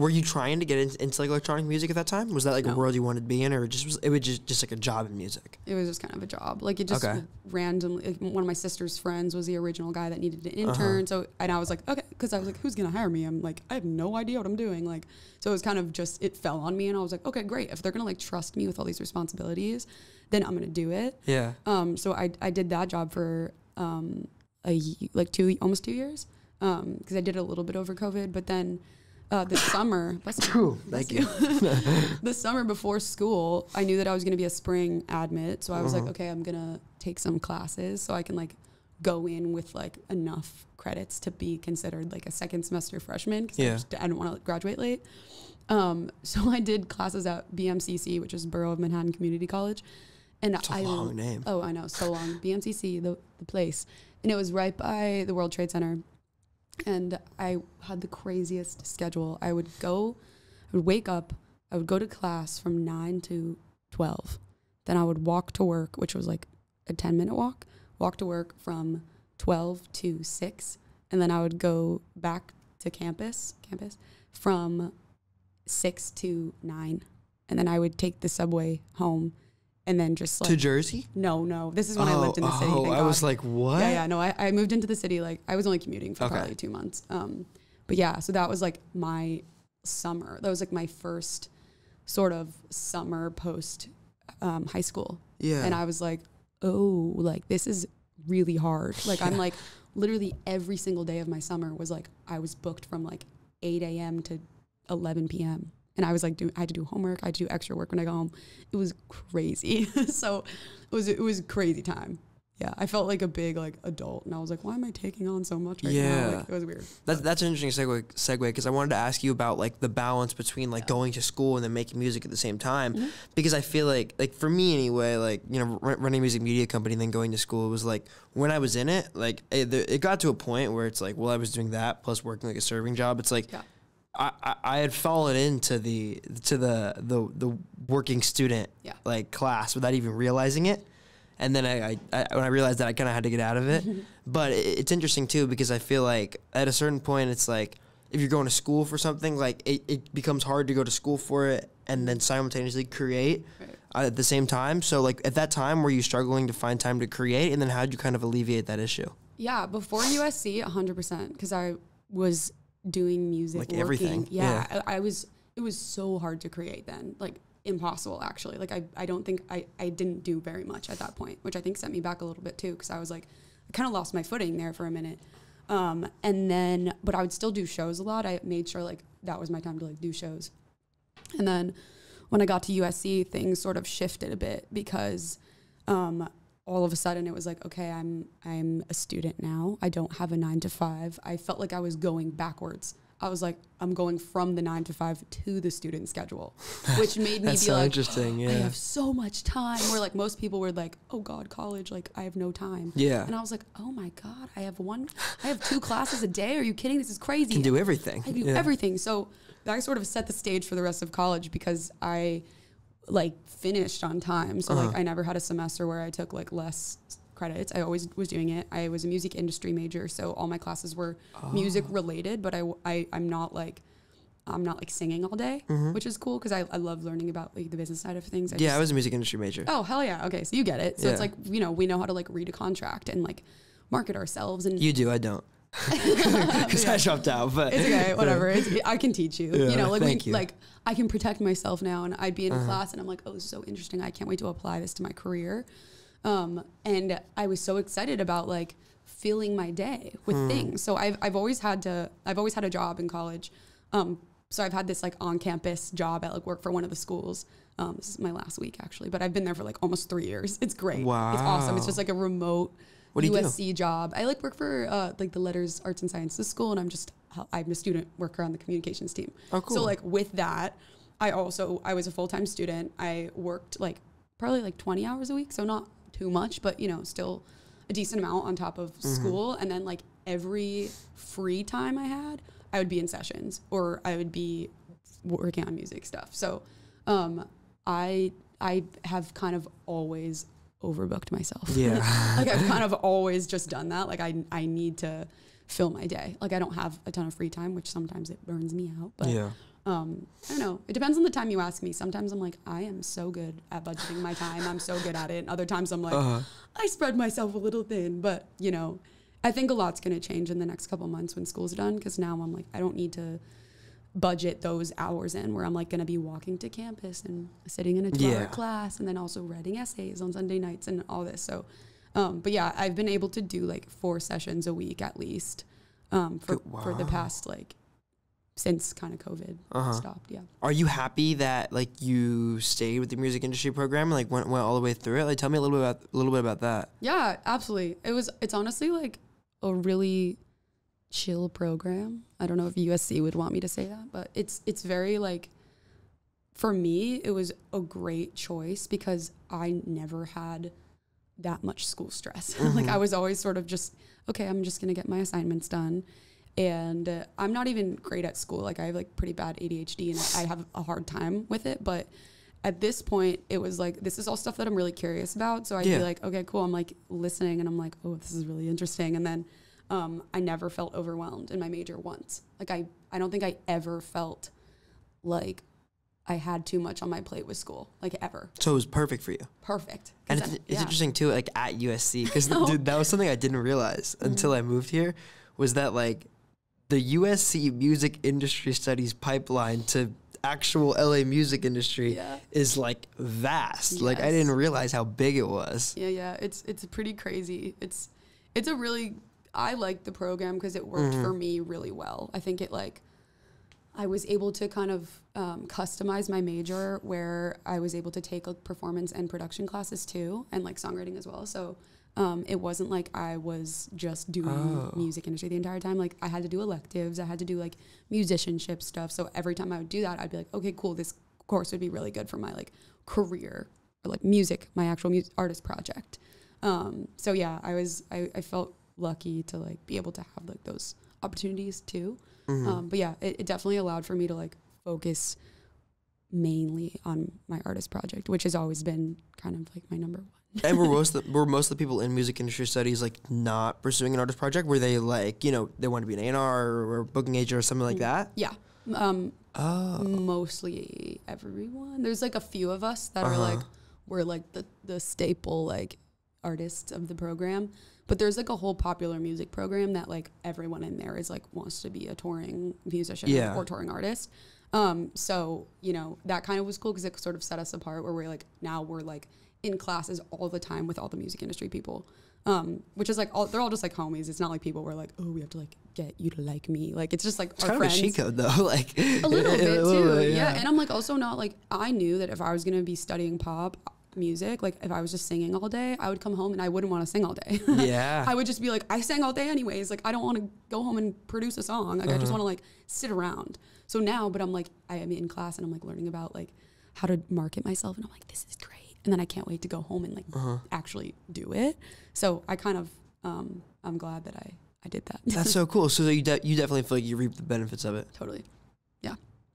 Were you trying to get in, into like electronic music at that time? Was that like a world you wanted to be in, or just was it was just just like a job in music? It was just kind of a job. Like it just Okay. randomly. Like one of my sister's friends was the original guy that needed an Uh-huh. intern. So and I was like, okay, because I was like, who's gonna hire me? I'm like, I have no idea what I'm doing. Like, so it was kind of just it fell on me, and I was like, okay, great. If they're gonna like trust me with all these responsibilities, then I'm gonna do it. Yeah. Um, so I I did that job for um a like two almost two years. Um, because I did a little bit over COVID, but then uh, the summer. you. Thank you. the summer before school, I knew that I was going to be a spring admit. So I was Uh-huh. like, okay, I'm going to take some classes so I can like go in with like enough credits to be considered like a second semester freshman because I, Yeah. just- I didn't want to graduate late. Um, so I did classes at BMCC, which is Borough of Manhattan Community College. And It's a I long name. Oh, I know, so long. BMCC, the the place, and it was right by the World Trade Center. And I had the craziest schedule. I would go, I would wake up, I would go to class from nine to twelve. Then I would walk to work, which was like a ten minute walk. Walk to work from twelve to six, and then I would go back to campus, campus from six to nine, and then I would take the subway home, and then just like to Jersey? no, no. This is when I lived in the city. Oh, I was like, what? yeah, yeah. No, I, I moved into the city. Like I was only commuting for Okay. probably two months. Um, but yeah, so that was like my summer. That was like my first sort of summer post um, high school, Yeah. and I was like, oh, like this is really hard. Like I'm like literally every single day of my summer was like I was booked from like 8 a.m. to 11 p.m. And I was like, do, I had to do homework. I had to do extra work when I got home. It was crazy. so it was it was crazy time. Yeah, I felt like a big like adult, and I was like, why am I taking on so much right Yeah. now? Like, it was weird. That's that's an interesting segue segue because I wanted to ask you about like the balance between like going to school and then making music at the same time Mm-hmm. because I feel like like for me anyway like you know r- running a music media company and then going to school was like when I was in it like it, the- it got to a point where it's like well I was doing that plus working like a serving job it's like Yeah. I, I, I had fallen into the to the the the working student Yeah. like class without even realizing it. And then I, I, I when I realized that I kind of had to get out of it. but it, it's interesting too because I feel like at a certain point it's like if you're going to school for something like it, it becomes hard to go to school for it and then simultaneously create Right. at the same time. So like at that time were you struggling to find time to create and then how did you kind of alleviate that issue? Yeah, before USC, 100%, because I was doing music, Like working. everything, Yeah, I, I was. It was so hard to create then, like impossible actually. Like I, I don't think I, I didn't do very much at that point, which I think set me back a little bit too, because I was like, I kind of lost my footing there for a minute. Um, and then, but I would still do shows a lot. I made sure like that was my time to like do shows. And then when I got to USC, things sort of shifted a bit because um, all of a sudden it was like, okay, I'm I'm a student now. I don't have a nine to five. I felt like I was going backwards. I was like, I'm going from the nine to five to the student schedule, which made me be so like, interesting, I have so much time. Where like most people were like, oh God, college, like I have no time. Yeah. And I was like, oh my God, I have one, I have two classes a day. Are you kidding? This is crazy. Can do everything. I do Yeah. everything. So that sort of set the stage for the rest of college because I like finished on time. So Uh-huh. like I never had a semester where I took like less credits. I always was doing it. I was a music industry major, so all my classes were music Oh. related, but I, I I'm not like I'm not like singing all day, which is cool because I, I love learning about like the business side of things. I Mm-hmm. Yeah, just- I was a music industry major. Oh hell yeah! Okay, so you get it. So it's like you know we know how to like read a contract and like market ourselves and You do, I don't. Because I dropped out, but it's okay, whatever. It's, I can teach you. Yeah, you know, like thank we, you. Like I can protect myself now, and I'd be in a class, and I'm like, oh, this is so interesting. I can't wait to apply this to my career. Um, and I was so excited about like filling my day with things. So I've I've always had to I've always had a job in college. Um, so I've had this like on campus job at like work for one of the schools. Um, this is my last week actually, but I've been there for like almost three years. It's great. Wow, It's awesome. It's just like a remote What do you do? USC job. I like work for uh, like the letters arts and sciences school, and I'm just I'm a student worker on the communications team. Oh, cool. So like with that, I also I was a full time student. I worked like probably like 20 hours a week, so not too much, but you know still a decent amount on top of Mm-hmm. school. And then like every free time I had, I would be in sessions or I would be working on music stuff. So um, I I have kind of always overbooked myself. Yeah. like I've kind of always just done that. Like I I need to fill my day. Like I don't have a ton of free time, which sometimes it burns me out. But yeah. um, I don't know. It depends on the time you ask me. Sometimes I'm like, I am so good at budgeting my time. I'm so good at it. And other times I'm like, Uh-huh. I spread myself a little thin. But you know, I think a lot's gonna change in the next couple months when school's done. Because now I'm like, I don't need to budget those hours in where I'm like gonna be walking to campus and sitting in a 12 hour Yeah. class and then also writing essays on Sunday nights and all this. So, um, but yeah, I've been able to do like four sessions a week at least um, for Good- for the past like since kind of COVID Uh-huh. stopped. Yeah. Are you happy that like you stayed with the music industry program and like went went all the way through it? Like, tell me a little bit about a little bit about that. Yeah, absolutely. It was. It's honestly like a really chill program. I don't know if USC would want me to say that, but it's it's very like. For me, it was a great choice because I never had that much school stress. like I was always sort of just okay. I'm just gonna get my assignments done, and uh, I'm not even great at school. Like I have like pretty bad ADHD, and I have a hard time with it, but at this point it was like this is all stuff that i'm really curious about so i'd Yeah. be like okay cool i'm like listening and i'm like oh this is really interesting and then um, i never felt overwhelmed in my major once like i i don't think i ever felt like i had too much on my plate with school like ever So it was perfect for you. Perfect. And I- it's, it's yeah. interesting too, like at USC, because dude, that was something I didn't realize Mm-hmm. until I moved here, was that like the USC music industry studies pipeline to actual LA music industry Yeah. is like vast. Like I didn't realize how big it was. Yeah, yeah, it's it's pretty crazy. It's it's a really I liked the program because it worked for me really well. I think it like I was able to kind of um, customize my major where I was able to take like performance and production classes too, and like songwriting as well. So um, it wasn't like I was just doing Oh. music industry the entire time. Like I had to do electives, I had to do like musicianship stuff. So every time I would do that, I'd be like, okay, cool, this course would be really good for my like career or like music, my actual music artist project. Um, so yeah, I was I, I felt lucky to like be able to have like those opportunities too. Mm-hmm. Um, but yeah, it, it definitely allowed for me to like focus mainly on my artist project, which has always been kind of like my number one. and were most of the, were most of the people in music industry studies like not pursuing an artist project? Were they like you know they wanted to be an A&R or, or booking agent or something like that? Yeah. Um, Oh, mostly everyone. There's like a few of us that are Uh-huh. like we're like the the staple like artists of the program. But there's like a whole popular music program that like everyone in there is like wants to be a touring musician Yeah. or touring artist. Um, so you know that kind of was cool because it sort of set us apart where we're like now we're like in classes all the time with all the music industry people. Um, which is like all they're all just like homies. It's not like people were like, oh, we have to like get you to like me. Like it's just like it's our kind friends of a cheat code though. like a little bit too. little bit, yeah. And I'm like also not like I knew that if I was gonna be studying pop music, like if I was just singing all day, I would come home and I wouldn't want to sing all day. yeah. I would just be like, I sang all day anyways. Like I don't want to go home and produce a song. Like I Uh-huh. just want to like sit around. So now, but I'm like, I am in class and I'm like learning about like how to market myself, and I'm like, this is great. And then I can't wait to go home and like Uh-huh. actually do it. So I kind of, um, I'm glad that I I did that. That's so cool. So you de- you definitely feel like you reap the benefits of it. totally. Yeah.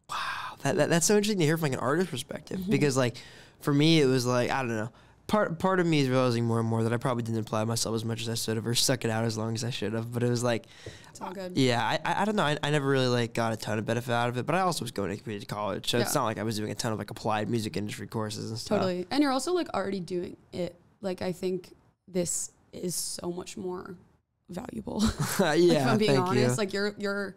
Wow, that, that that's so interesting to hear from like an artist perspective Mm-hmm. because like for me it was like I don't know. Part part of me is realizing more and more that I probably didn't apply myself as much as I should have or stuck it out as long as I should have. But it was like, It's all good. yeah, I I, I don't know. I, I never really like got a ton of benefit out of it. But I also was going to community college, so it's not like I was doing a ton of like applied music industry courses and stuff. Totally. And you're also like already doing it. Like I think this is so much more valuable. yeah, like, if I'm being thank honest, you. like you're you're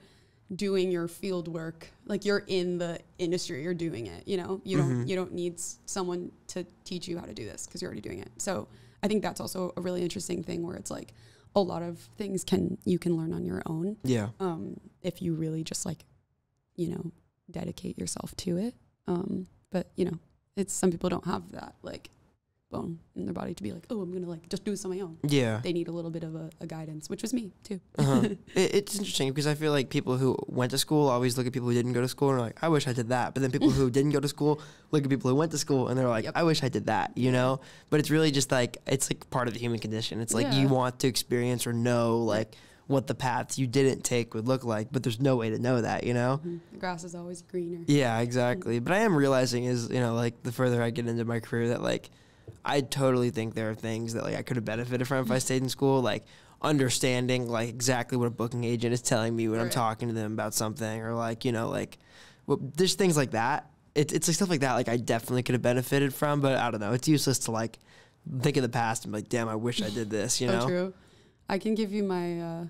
doing your field work. Like you're in the industry, you're doing it, you know? You don't Mhm. you don't need someone to teach you how to do this because you're already doing it. So I think that's also a really interesting thing where it's like a lot of things can you can learn on your own Yeah. um, if you really just like, you know, dedicate yourself to it. Um, but you know, it's some people don't have that like bone in their body to be like, oh, I'm gonna like just do this on my own. Yeah. They need a little bit of a, a guidance, which was me too. Uh-huh. it, it's interesting because I feel like people who went to school always look at people who didn't go to school and are like, I wish I did that. But then people who didn't go to school look at people who went to school and they're like, Yep. I wish I did that, you know? But it's really just like, it's like part of the human condition. It's like Yeah. you want to experience or know like what the paths you didn't take would look like, but there's no way to know that, you know? Mhm. The grass is always greener. Yeah, exactly. But I am realizing is, you know, like the further I get into my career that like I totally think there are things that like I could have benefited from if I stayed in school, like understanding like exactly what a booking agent is telling me when I'm talking to them about something or like, you know, like well, there's things like that. It, it's like stuff like that like I definitely could have benefited from, but I don't know. It's useless to like think of the past and be like, damn, I wish I did this, you so know? true. I can give you my uh,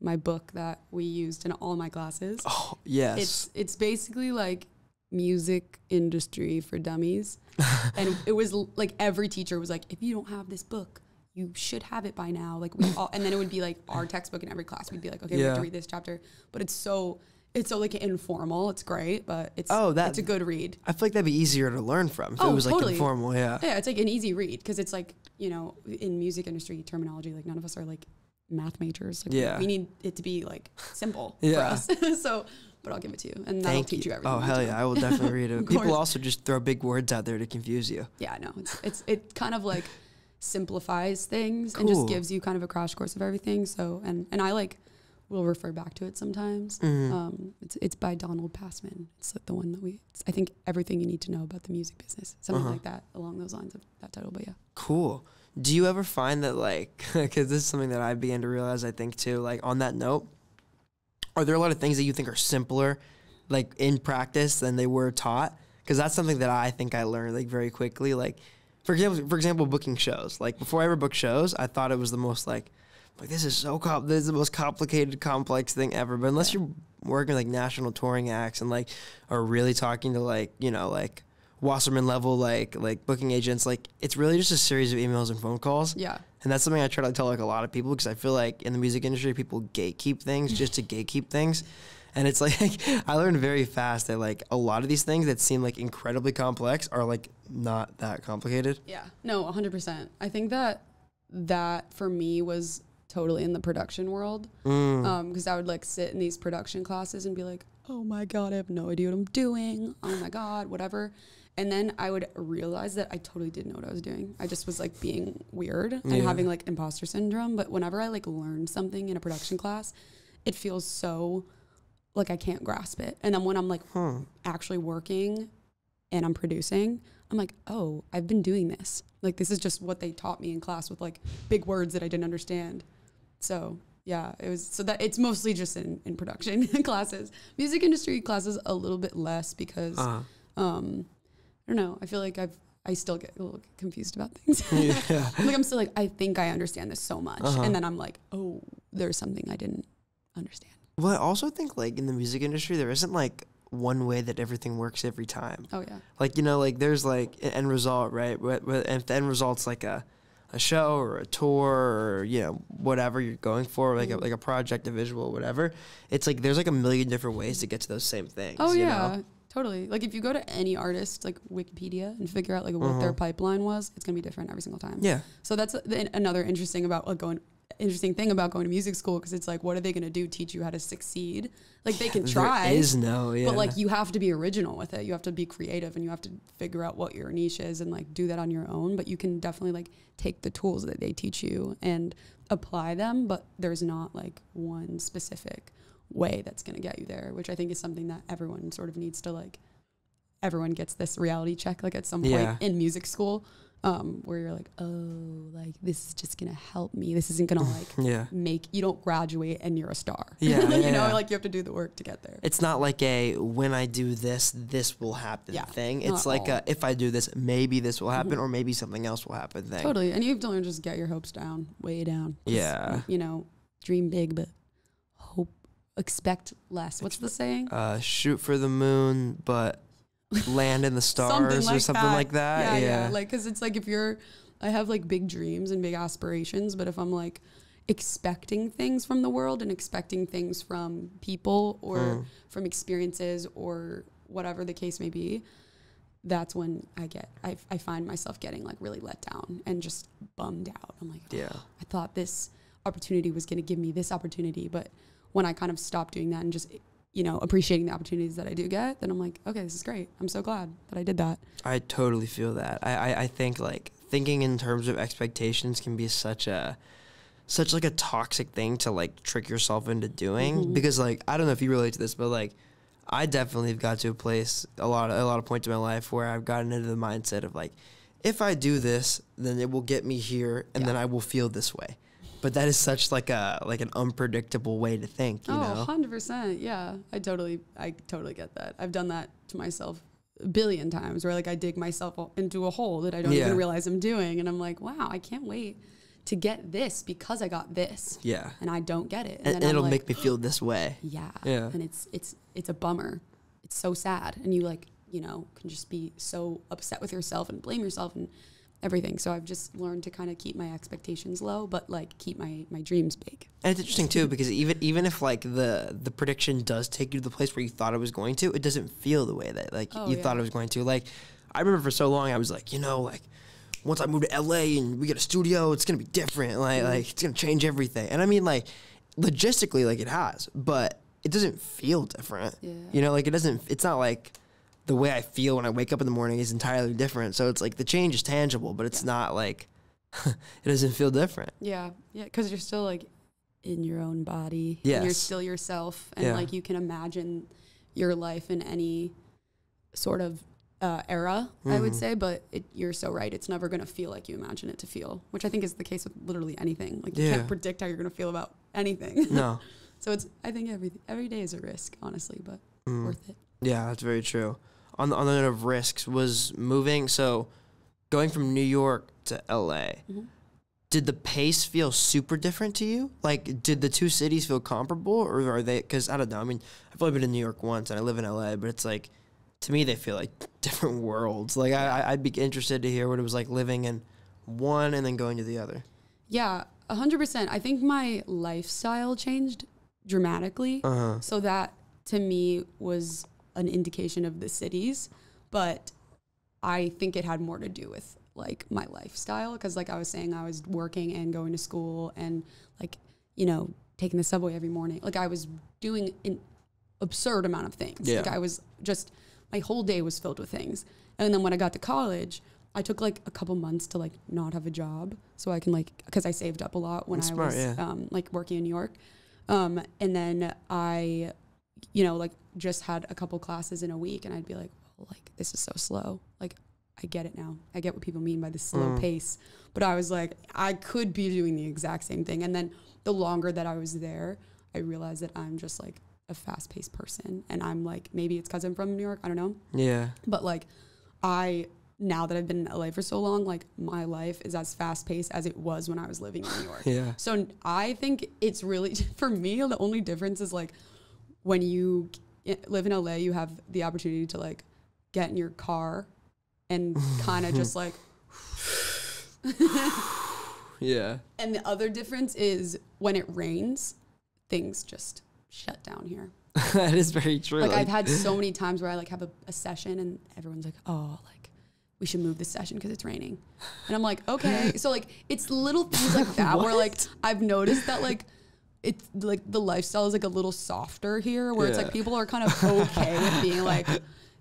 my book that we used in all my classes. Oh, yes. It's it's basically like music industry for dummies, and it was like every teacher was like, if you don't have this book, you should have it by now. Like we all, and then it would be like our textbook in every class. We'd be like, okay, we have to read this chapter, but it's so it's so like informal. It's great, but it's Oh, that- it's a good read. I feel like that'd be easier to learn from if it Oh, was like totally. informal, yeah. Yeah, it's like an easy read because it's like you know in music industry terminology, like none of us are like math majors. Like, Yeah. we need it to be like simple Yeah. for us. so, but I'll give it to you, and that'll teach you, everything. Oh hell yeah. I will definitely read it. People also just throw big words out there to confuse you. Yeah, no, it's it's it kind of like simplifies things and just gives you kind of a crash course of everything. So and and I like will refer back to it sometimes. Mhm. Um, it's it's by Donald Passman. It's like the one that we. It's, I think everything you need to know about the music business, something Uh-huh. like that, along those lines of that title. But yeah, Cool. Do you ever find that like because this is something that I began to realize I think too like on that note are there a lot of things that you think are simpler like in practice than they were taught? Because that's something that I think I learned like very quickly like for example for example booking shows. Like before I ever booked shows I thought it was the most like like this is so com- this is the most complicated complex thing ever. But unless you're working with, like national touring acts and like are really talking to like you know like Wasserman level like like booking agents like it's really just a series of emails and phone calls yeah, and that's something I try to tell like a lot of people because I feel like in the music industry people gatekeep things just to gatekeep things and it's like I learned very fast that like a lot of these things that seem like incredibly complex are like not that complicated yeah. No, hundred percent. I think that that for me was totally in the production world. Mm. Um, because I would like sit in these production classes and be like, oh my God, I have no idea what I'm doing. Oh my God, whatever. And then I would realize that I totally didn't know what I was doing. I just was like being weird and Yeah. having like imposter syndrome. But whenever I like learn something in a production class, it feels so like I can't grasp it. And then when I'm like Huh. actually working and I'm producing, I'm like, oh, I've been doing this. Like this is just what they taught me in class with like big words that I didn't understand. So yeah, it was so that it's mostly just in, in production classes. Music industry classes a little bit less because Uh, um I don't know. I feel like I've I still get a little confused about things. yeah. like I'm still like, I think I understand this so much. Uh-huh. And then I'm like, oh, there's something I didn't understand. Well, I also think like in the music industry there isn't like one way that everything works every time. Oh yeah. Like you know, like there's like an end result, right? And if the end result's like a a show or a tour or you know whatever you're going for, like a, Mhm. like a project, a visual, whatever. It's like there's like a million different ways to get to those same things. Oh yeah, know? Totally. Like if you go to any artist like Wikipedia and figure out like what their Mhm. pipeline was, it's gonna be different every single time. Yeah. So that's another interesting about like going interesting thing about going to music school because it's like what are they gonna do? Teach you how to succeed? Like they can try. There is no. Yeah. But like you have to be original with it. You have to be creative and you have to figure out what your niche is and like do that on your own. But you can definitely like take the tools that they teach you and apply them. But there's not like one specific way that's gonna get you there, which I think is something that everyone sort of needs to like everyone gets this reality check like at some point Yeah. in music school. Um, where you're like, oh, like this is just gonna help me. This isn't gonna like yeah. make you don't graduate and you're a star. Yeah, you yeah, know, yeah. like you have to do the work to get there. It's not like a when I do this, this will happen Yeah, thing. It's like all. a if I do this, maybe this will happen, Mhm. or maybe something else will happen thing. Totally. And you have to learn just get your hopes down, way down. Yeah. You know, dream big, but expect less. What's the saying? Uh, shoot for the moon, but land in the stars or something like that. Yeah, Yeah. yeah. Like, cause it's like if you're, I have like big dreams and big aspirations, but if I'm like, expecting things from the world and expecting things from people or Mm. from experiences or whatever the case may be, that's when I get, I, I find myself getting like really let down and just bummed out. I'm like, Yeah. I thought this opportunity was going to give me this opportunity, but when I kind of stop doing that and just, you know, appreciating the opportunities that I do get, then I'm like, okay, this is great. I'm so glad that I did that. I totally feel that. I, I, I think like thinking in terms of expectations can be such a such like a toxic thing to like trick yourself into doing Mhm. because like I don't know if you relate to this, but like I definitely have got to a place a lot of, a lot of points in my life where I've gotten into the mindset of like if I do this, then it will get me here and Yeah. then I will feel this way. But that is such like a like an unpredictable way to think, you oh, know. 100%. Yeah. I totally, I totally get that. I've done that to myself a billion times where like I dig myself into a hole that I don't Yeah. even realize I'm doing. And I'm like, wow, I can't wait to get this because I got this Yeah. and I don't get it. And, and it'll like, make me feel this way. yeah. Yeah. And it's, it's, it's a bummer. It's so sad. And you like, you know, can just be so upset with yourself and blame yourself and everything. So I've just learned to kind of keep my expectations low, but like keep my, my dreams big. And it's interesting too because even even if like the the prediction does take you to the place where you thought it was going to, it doesn't feel the way that like Oh, you yeah. thought it was going to. Like I remember for so long I was like, you know, like once I move to LA and we get a studio, it's gonna be different. Like Mm-hmm. like it's gonna change everything. And I mean like logistically like it has, but it doesn't feel different. Yeah. You know, like it doesn't it's not like the way I feel when I wake up in the morning is entirely different. So it's like the change is tangible, but it's Yeah. not like it doesn't feel different. Yeah, yeah, because you're still like in your own body. and you're still yourself, and Yeah. like you can imagine your life in any sort of uh, era. I would Mhm. say, but it, you're so right. It's never gonna feel like you imagine it to feel, which I think is the case with literally anything. Like you Yeah. can't predict how you're gonna feel about anything. No. so it's I think every every day is a risk, honestly, but Mm. worth it. Yeah, that's very true. On the, on the note of risks, was moving so going from New York to LA. Mhm. Did the pace feel super different to you? Like, did the two cities feel comparable, or are they? Because I don't know. I mean, I've only been in New York once, and I live in LA, but it's like, to me, they feel like different worlds. Like, I, I'd be interested to hear what it was like living in one and then going to the other. Yeah, a hundred percent. I think my lifestyle changed dramatically. Uh huh. So that to me was an indication of the cities, but I think it had more to do with like my lifestyle because like I was saying I was working and going to school and like you know taking the subway every morning. Like I was doing an absurd amount of things. Like Yeah. I was just my whole day was filled with things. And then when I got to college, I took like a couple months to like not have a job so I can like because I saved up a lot when That's I smart, was yeah. um, like working in New York. Um, and then I, you know, like just had a couple classes in a week, and I'd be like, well, like this is so slow. Like I get it now. I get what people mean by the slow Mm. pace. But I was like, I could be doing the exact same thing. And then the longer that I was there, I realized that I'm just like a fast paced person, and I'm like maybe it's because I'm from New York. I don't know. Yeah. But like, I now that I've been in LA for so long, like my life is as fast paced as it was when I was living in New York. Yeah. So I think it's really for me the only difference is like when you eh, live in LA, you have the opportunity to like get in your car and kind of just like. Yeah. And the other difference is when it rains, things just shut down here. that is very true. Like I've had so many times where I like have a, a session and everyone's like, "Oh, like we should move the session because it's raining," and I'm like, "Okay." So like it's little things like that where like I've noticed that like it's like the lifestyle is like a little softer here, where it's like people are kind of okay with being like.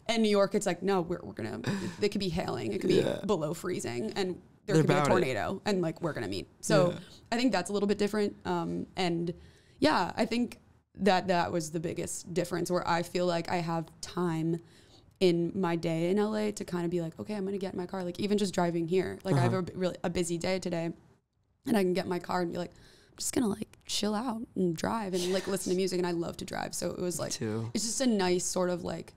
In New York, it's like no, we're, we're gonna. It could be hailing, it could be Yeah. below freezing, and there They're could be a about it. tornado, and like we're gonna meet. So Yeah. I think that's a little bit different. Um, and yeah, I think that that was the biggest difference where I feel like I have time in my day in LA to kind of be like, okay, I'm gonna get in my car. Like even just driving here, like I have a Uh-huh. really a busy day today, and I can get in my car and be like, just gonna like chill out and drive and like listen to music. And I love to drive, so it was like it's just a nice sort of like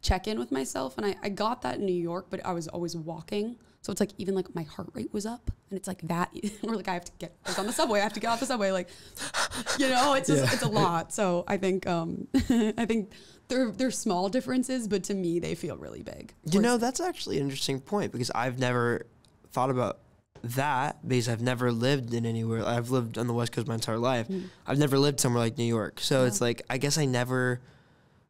check in with myself. And I, I got that in New York, but I was always walking. So it's like even like my heart rate was up and it's like that or like I have to get I on the subway, I have to get off the subway. Like you know, it's just Yeah. it's a lot. So I think um I think they're they're small differences, but to me they feel really big. You know, that's actually an interesting point because I've never thought about that because I've never lived in anywhere. I've lived on the West Coast my entire life. Mm. I've never lived somewhere like New York. So Yeah. it's like I guess I never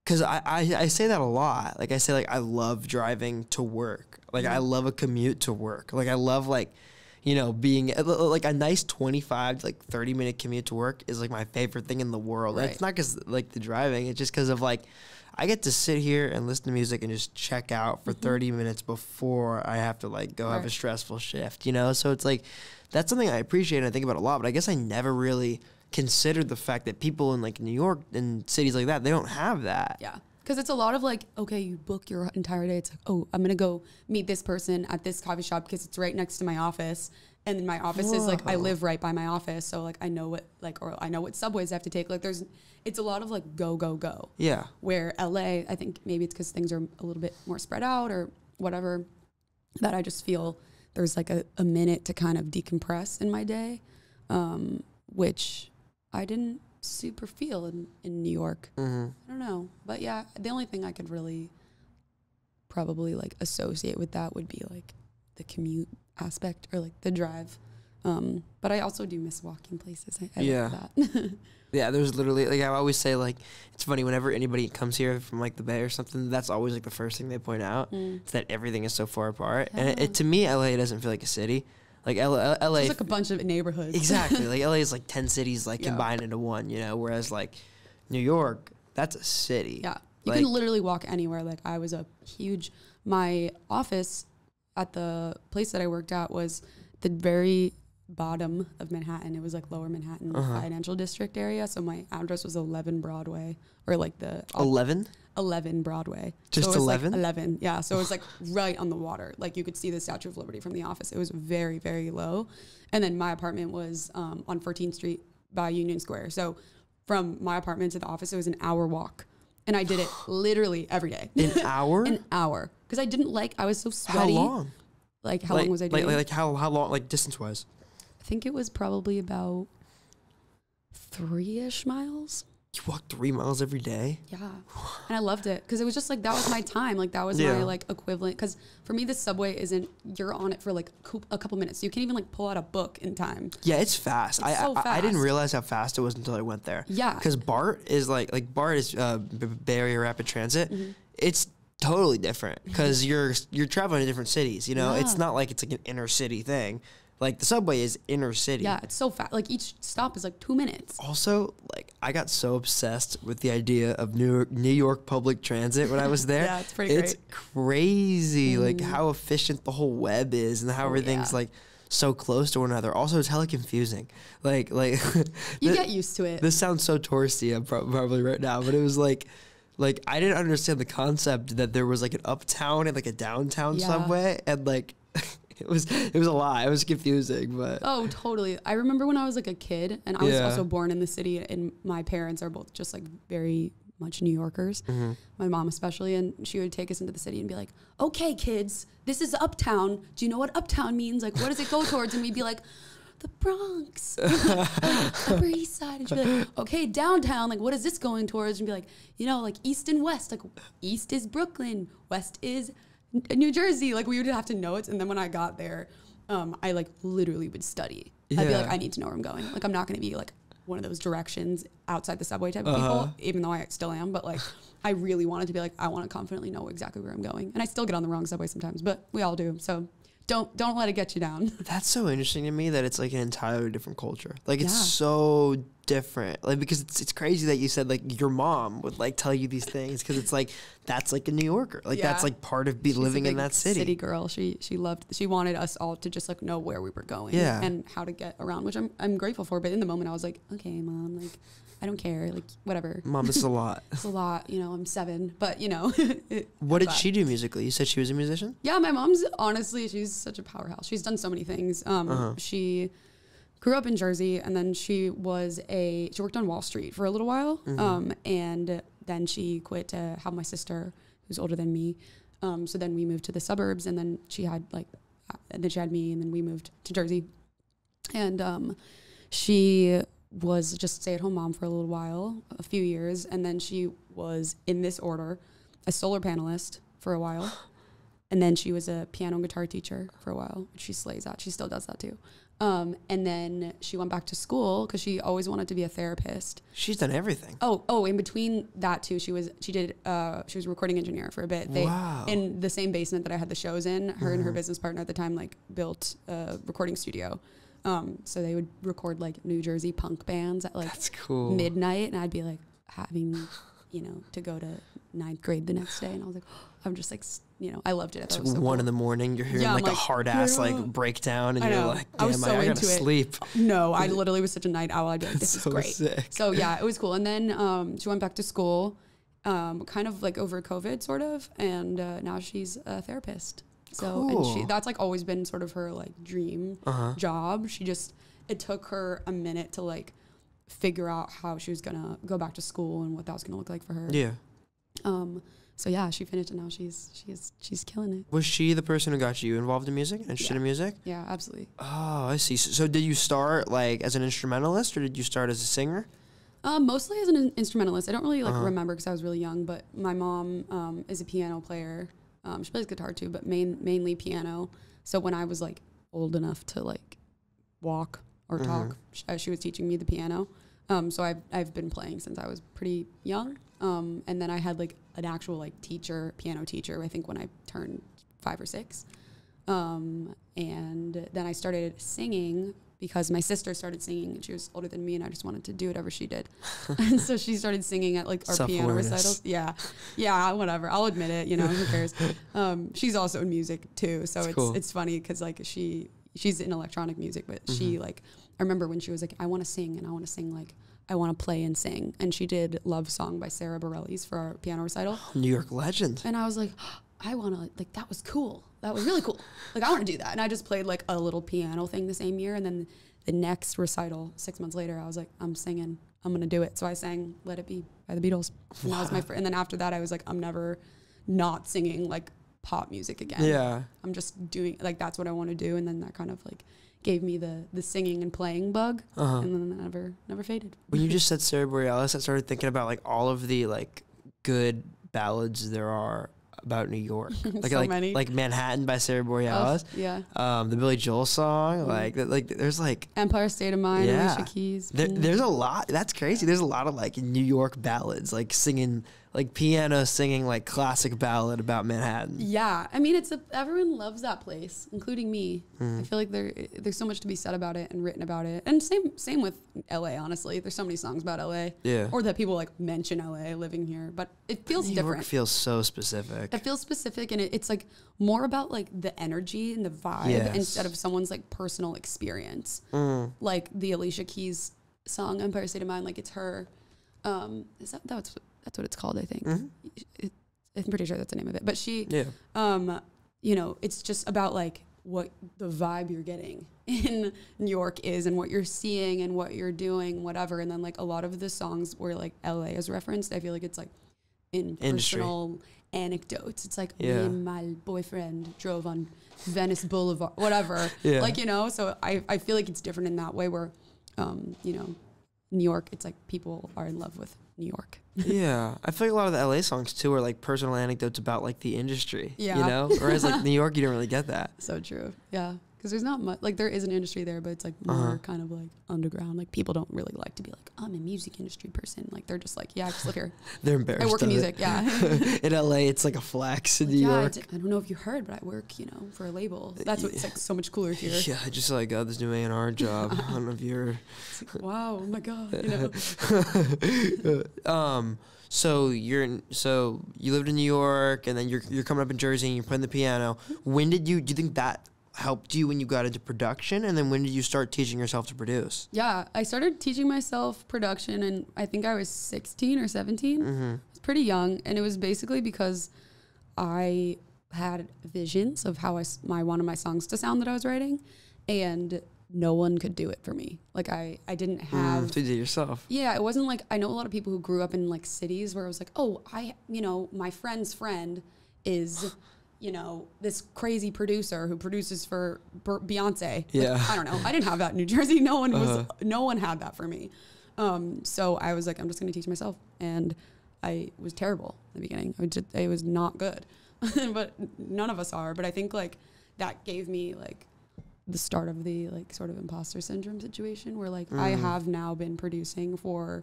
because I, I I say that a lot. Like I say like I love driving to work. Like I love a commute to work. Like I love like you know being like a nice 25 to like 30 minute commute to work is like my favorite thing in the world. And It's not cuz like the driving, it's just cuz of like I get to sit here and listen to music and just check out for 30 minutes before I have to like go have a Mm-hmm. Stressful shift, you know? So it's like that's something I appreciate and I think about a lot, but I guess I never really considered the fact that people in like New York and cities like that, they don't have that. Yeah. Because it's a lot of like, okay, you book your entire day. It's like, oh, I'm going to go meet this person at this coffee shop because it's right next to my office. And my office is like, I live right by my office. So like, I know what, like, or I know what subways I have to take. Like, there's, it's a lot of like go, go, go. Yeah. Where LA, I think maybe it's because things are a little bit more spread out or whatever, that I just feel there's like a, a minute to kind of decompress in my day, um, which I didn't super feel in, in New York. hmm I don't know. But yeah, the only thing I could really probably like associate with that would be like the commute aspect or like the drive. Um, but I also do miss walking places. I, I Yeah. Yeah, there's literally like I always say like it's funny whenever anybody comes here from like the Bay or something, that's always like the first thing they point out. Mm. Is that everything is so far apart. And it, it, to me LA doesn't feel like a city. Like LA, LA It's like a bunch of neighborhoods. Exactly. like LA is like 10 cities like Yeah. combined into one, you know, whereas like New York, that's a city. Yeah. You Like- can literally walk anywhere. Like I was a huge my office at the place that I worked at was the very bottom of Manhattan. It was like lower Manhattan Uh-huh. financial district area. So my address was 11 Broadway or like the 11? 11 Broadway. Just so it was 11? Like 11. Yeah. So it was like right on the water. Like you could see the Statue of Liberty from the office. It was very, very low. And then my apartment was um, on 14th Street by Union Square. So from my apartment to the office, it was an hour walk. And I did it literally every day. An hour? An hour. Because I didn't like, I was so sweaty. how long? Like, how like, long was I doing? like, like how, how long, like distance wise? I think it was probably about three ish miles. You walk three miles every day? Yeah. And I loved it because it was just like that was my time. Like that was Yeah. my like equivalent. Because for me, the subway isn't, you're on it for like a couple minutes. You can't even like pull out a book in time. Yeah, it's fast. I, so I I didn't realize how fast it was until I went there. Yeah. Because BART is like like BART is uh, B- Bay Area Rapid Transit. Mm-hmm. It's totally different because you're you're traveling to different cities. You know, it's not like it's like an inner city thing. Like the subway is inner city. Yeah. It's so fast. Like each stop is like two minutes. Also, like I got so obsessed with the idea of New York, New York public transit when I was there. Yeah, it's pretty It's great. crazy, mm-hmm. like how efficient the whole web is and how Oh, everything's yeah. like so close to one another. Also, it's hella confusing. Like, like You get used to it. this sounds so touristy probably right now but it was like like i didn't understand the concept that there was like an uptown and like a downtown Yeah. subway and like it was it was a lot it was confusing but Oh, totally. I remember when I was like a kid, and I was also born in the city, and my parents are both just like very much New Yorkers. Mm-hmm. My mom, especially, and she would take us into the city and be like, "Okay, kids, this is Uptown. Do you know what Uptown means? Like, what does it go towards?" And we'd be like, "The Bronx, Upper East Side." And she'd be like, "Okay, downtown. Like, what is this going towards?" And be like, "You know, like East and West. Like, East is Brooklyn, West is New Jersey." Like, we would have to know it. And then when I got there, um, I like literally would study. I'd be like, I need to know where I'm going. Like, I'm not going to be like one of those directions outside the subway type of Uh-huh. people, even though I still am. But like, I really wanted to be like, I want to confidently know exactly where I'm going. And I still get on the wrong subway sometimes, but we all do. So don't don't let it get you down. that's so interesting to me that it's like an entirely different culture like it's Yeah. so different like because it's, it's crazy that you said like your mom would like tell you these things because it's like that's like a new yorker like that's like part of be She's living in that city, City girl. She she loved. She wanted us all to just like know where we were going. Yeah. And how to get around, which I'm I'm grateful for. But in the moment, I was like, okay, mom, like I don't care, like whatever. mom this is a lot It's a lot, you know. I'm seven, but you know. what did she do musically you said she was a musician Yeah, my mom's honestly, she's such a powerhouse. She's done so many things. Um, Uh-huh. She grew up in Jersey, and then she was a she worked on Wall Street for a little while, Mm-hmm. um, and then she quit to have my sister, who's older than me. Um, so then we moved to the suburbs, and then she had like, uh, and then she had me, and then we moved to Jersey, and um, she was just stay at home mom for a little while, a few years, and then she was in this order, a solar panelist for a while. and then she was a piano and guitar teacher for a while, which she slays at. She still does that too. Um, and then she went back to school because she always wanted to be a therapist. She's done everything. Oh, oh, in between that too, she was she did uh she was a recording engineer for a bit. They Wow. in the same basement that I had the shows in, her and her business partner at the time like built a recording studio. Um, so they would record like New Jersey punk bands at like That's cool. midnight, and I'd be like having, you know, to go to ninth grade the next day, and I was like, I'm just like, you know, I loved it. I It's thought it was so one cool. in the morning. You're hearing Yeah, I'm like, a hard ass like breakdown, and I you're like, I was damn, so I, gotta into it. sleep. No, I literally was such a night owl. I'd be like, this That's is so great. sick. So yeah, it was cool. And then um, she went back to school, um, kind of like over COVID, sort of, and uh, now she's a therapist. So and she that's like always been sort of her like dream Uh-huh. job. She just it took her a minute to like figure out how she was gonna go back to school and what that was gonna look like for her. Yeah. Um. So yeah, she finished and now she's she's she's killing it. Was she the person who got you involved in music, interested Yeah. in music? Yeah, absolutely. Oh, I see. So, so did you start like as an instrumentalist, or did you start as a singer? Um, mostly as an instrumentalist. I don't really like Uh-huh. remember because I was really young. But my mom um, is a piano player. Um, she plays guitar too, but main mainly piano. So when I was like old enough to like walk or talk, Mhm. sh- uh, she was teaching me the piano. Um, so I've I've been playing since I was pretty young. Um, and then I had like an actual like teacher, piano teacher. I think when I turned five or six. Um, and then I started singing because my sister started singing and she was older than me and I just wanted to do whatever she did. and so she started singing at like our piano recitals. Yeah. Yeah, whatever. I'll admit it, you know, who cares? Um, she's also in music too. So That's it's cool. it's funny cuz like she she's in electronic music, but she Mm-hmm. like I remember when she was like I want to sing and I want to sing like I want to play and sing. And she did Love Song by Sarah Bareilles for our piano recital. New York legend. And I was like, I want to like that was cool. That was really cool. Like I want to do that. And I just played like a little piano thing the same year. And then the next recital, six months later, I was like, I'm singing. I'm gonna do it. So I sang "Let It Be" by the Beatles. And that was my. Fir- and then after that, I was like, I'm never not singing like pop music again. Yeah. I'm just doing like that's what I want to do. And then that kind of like gave me the the singing and playing bug. Uh-huh. And then that never never faded. When you just said Sarah Bareilles, I started thinking about like all of the like good ballads there are about New York. Like So like many. like Manhattan by Sarah Bareilles. Oh, yeah. Um, the Billy Joel song, Mm. like like there's like Empire State of Mind, Yeah. Alicia Keys. there, Mm. there's a lot. That's crazy. There's a lot of like New York ballads, like singing like piano singing like classic ballad about Manhattan. Yeah, I mean, it's a, everyone loves that place, including me. Mm. I feel like there there's so much to be said about it and written about it, and same same with L.A. Honestly, there's so many songs about L.A. Yeah. or that people like mention L.A. living here, but it feels New different. York feels so specific. it feels specific, and it, it's like more about like the energy and the vibe Yes. instead of someone's like personal experience. Mm. Like the Alicia Keys song "Empire State of Mind," like it's her. Um, is that that's that's what it's called? I think. Mhm. It, I'm pretty sure that's the name of it. But she Yeah. um, you know, it's just about like what the vibe you're getting in New York is and what you're seeing and what you're doing, whatever. And then like a lot of the songs where like LA is referenced, I feel like it's like in personal anecdotes. It's like Yeah. me and my boyfriend drove on Venice Boulevard, whatever. Yeah. Like, you know, so I, I feel like it's different in that way where, um, you know, New York, it's like people are in love with New York. yeah, I feel like a lot of the LA songs too are like personal anecdotes about like the industry. Yeah, you know, whereas like New York, you don't really get that. So true. Yeah. Because there's not much, like, there is an industry there, but it's like more Uh-huh. kind of like underground. Like, people don't really like to be like, I'm a music industry person. Like, they're just like, yeah, I just live here. They're embarrassed. I work in of it. music. Yeah. in LA, it's like a flex. In New yeah. I, York, I don't know if you heard, but I work, you know, for a label. That's what's like so much cooler here. yeah, I just like got this new A&R job. I don't know if you're. Like, wow. Oh my God. You know? um. So you're in, so you lived in New York, and then you're you're coming up in Jersey, and you're playing the piano. When did you do you think that helped you when you got into production, and then when did you start teaching yourself to produce? yeah. I started teaching myself production, and I think I was 16 or 17. Mm-hmm. I was pretty young, and it was basically because I had visions of how I, my wanted my songs to sound that I was writing, and no one could do it for me. Like I, I didn't have. Mm, so you did it yourself. Yeah, it wasn't like I know a lot of people who grew up in like cities where I was like, oh, I, you know, my friend's friend is, you know, this crazy producer who produces for Beyonce. Like, Yeah. I don't know. I didn't have that in New Jersey. No one was. Uh-huh. No one had that for me. Um, so I was like, I'm just going to teach myself, and I was terrible in the beginning. I just, it was not good. but none of us are. But I think like that gave me like the start of the like sort of imposter syndrome situation where like I Mm. have now been producing for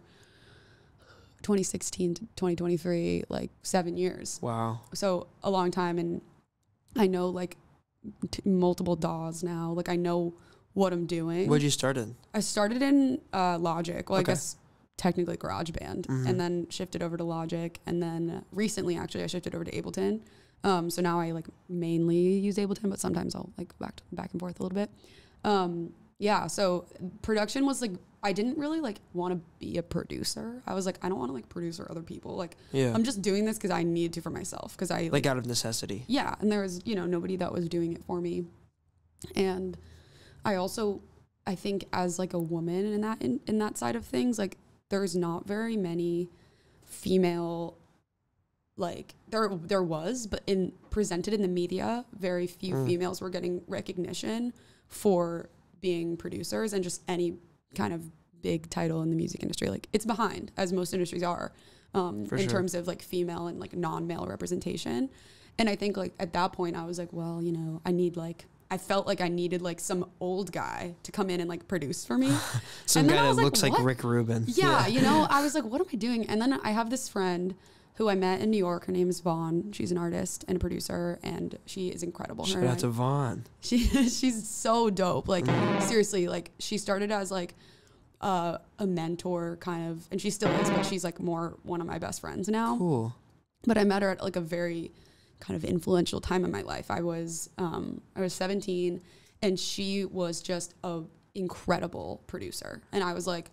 2016 to 2023 like 7 years. Wow. So a long time and I know like multiple DAWs now. Like I know what I'm doing. Where'd you start in? I started in uh, Logic. Well, Okay. I guess technically GarageBand, Mhm. and then shifted over to Logic, and then recently, actually, I shifted over to Ableton. Um, so now I like mainly use Ableton, but sometimes I'll like back back and forth a little bit. Um, yeah. So production was like I didn't really like want to be a producer. I was like I don't want to like produce for other people. Like Yeah. I'm just doing this because I need to for myself. Because I like out of necessity. yeah and there was you know nobody that was doing it for me and i also i think as like a woman in that in, in that side of things like there's not very many female like there there was but in presented in the media very few Mm. females were getting recognition for being producers and just any kind of big title in the music industry like it's behind as most industries are um, in sure. terms of like female and like non-male representation and i think like at that point i was like well you know i need like i felt like i needed like some old guy to come in and like produce for me Some And then guy I that was like, looks like what? Rick Rubin. yeah, you know, I was like, what am I doing? And then I have this friend who I met in New York. Her name is Vaughn. She's an artist and a producer, and she is incredible. Shout out to Vaughn. she she's so dope. Like seriously, like she started as like uh, a mentor kind of, and she still is, but she's like more one of my best friends now. Cool. But I met her at like a very kind of influential time in my life. I was um, I was 17, and she was just a incredible producer, and I was like,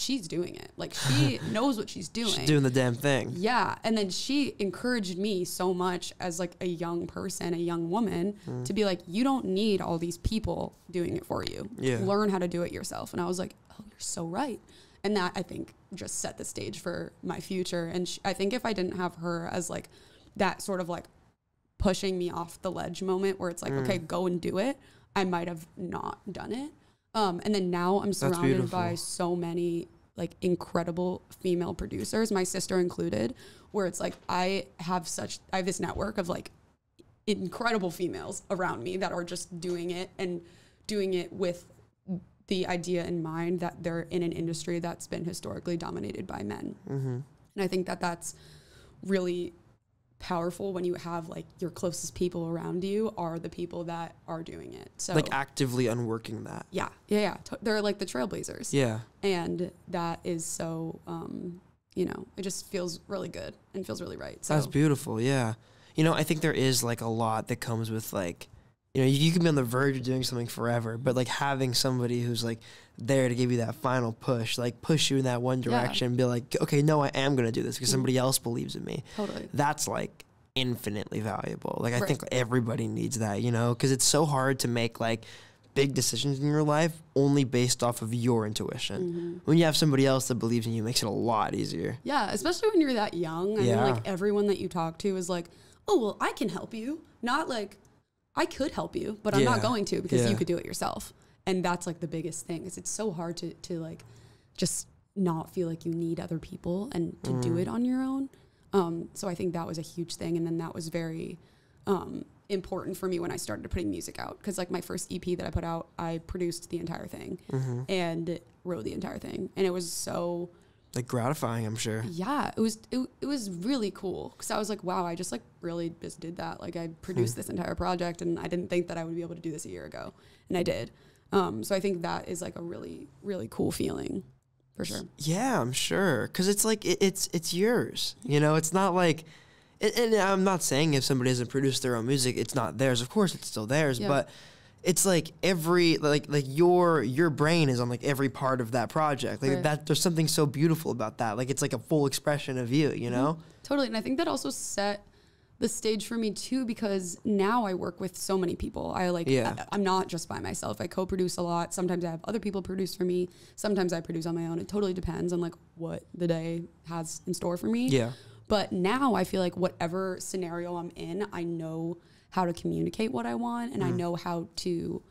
she's doing it. Like she knows what she's doing. She's doing the damn thing. Yeah. And then she encouraged me so much as like a young person, a young woman, Mm. to be like, you don't need all these people doing it for you. Yeah. Learn how to do it yourself. And I was like, oh, you're so right. And that I think just set the stage for my future. And sh I think if I didn't have her as like that sort of like pushing me off the ledge moment where it's like, Mm. okay, go and do it, I might have not done it. Um, and then now I'm surrounded by so many like incredible female producers, my sister included, where it's like I have such I have this network of like incredible females around me that are just doing it and doing it with the idea in mind that they're in an industry that's been historically dominated by men. Mm-hmm. And I think that that's really powerful when you have like your closest people around you are the people that are doing it. So Like actively unworking that. yeah, yeah, yeah. To- They're like the trailblazers Yeah. and that is so um you know it just feels really good and feels really right so That's beautiful. Yeah. You know, I think there is like a lot that comes with like, you know, you, you can be on the verge of doing something forever, but like having somebody who's like there to give you that final push, like push you in that one Yeah. direction, and be like, okay, no, I am going to do this because Mhm. somebody else believes in me. totally That's like infinitely valuable. Like, I Right. think everybody needs that, you know, because it's so hard to make like big decisions in your life only based off of your intuition. Mhm. When you have somebody else that believes in you, it makes it a lot easier. yeah especially when you're that young i Yeah. mean like everyone that you talk to is like oh well i can help you not like i could help you but i'm not going to because Yeah. you could do it yourself and that's like the biggest thing is it's so hard to to like just not feel like you need other people and to do Mm. it on your own um so i think that was a huge thing and then that was very um, important for me when I started putting music out. Because like my first EP that I put out, I produced the entire thing hmm and wrote the entire thing, and it was so Like gratifying, I'm sure. yeah, it was it, it was really cool because I was like, wow, I just like really just did that. Like I produced this entire project, and I didn't think that I would be able to do this a year ago, and I did. Um, so I think that is like a really really cool feeling, for sure. Yeah, I'm sure. Cause it's like it, it's it's yours. You know, it's not like. And, and I'm not saying if somebody doesn't produce their own music, it's not theirs. Of course, it's still theirs. Yeah. But it's like every like like your your brain is on like every part of that project. Like Right. that. There's something so beautiful about that. Like it's like a full expression of you. You mm-hmm. know. Totally. And I think that also set the stage for me too because now I work with so many people. I like Yeah. I, am not just by myself. I co-produce a lot. Sometimes I have other people produce for me. Sometimes I produce on my own. It totally depends on like what the day has in store for me. Yeah. But now I feel like whatever scenario I'm in, I know how to communicate what I want and I mm-hmm. know how to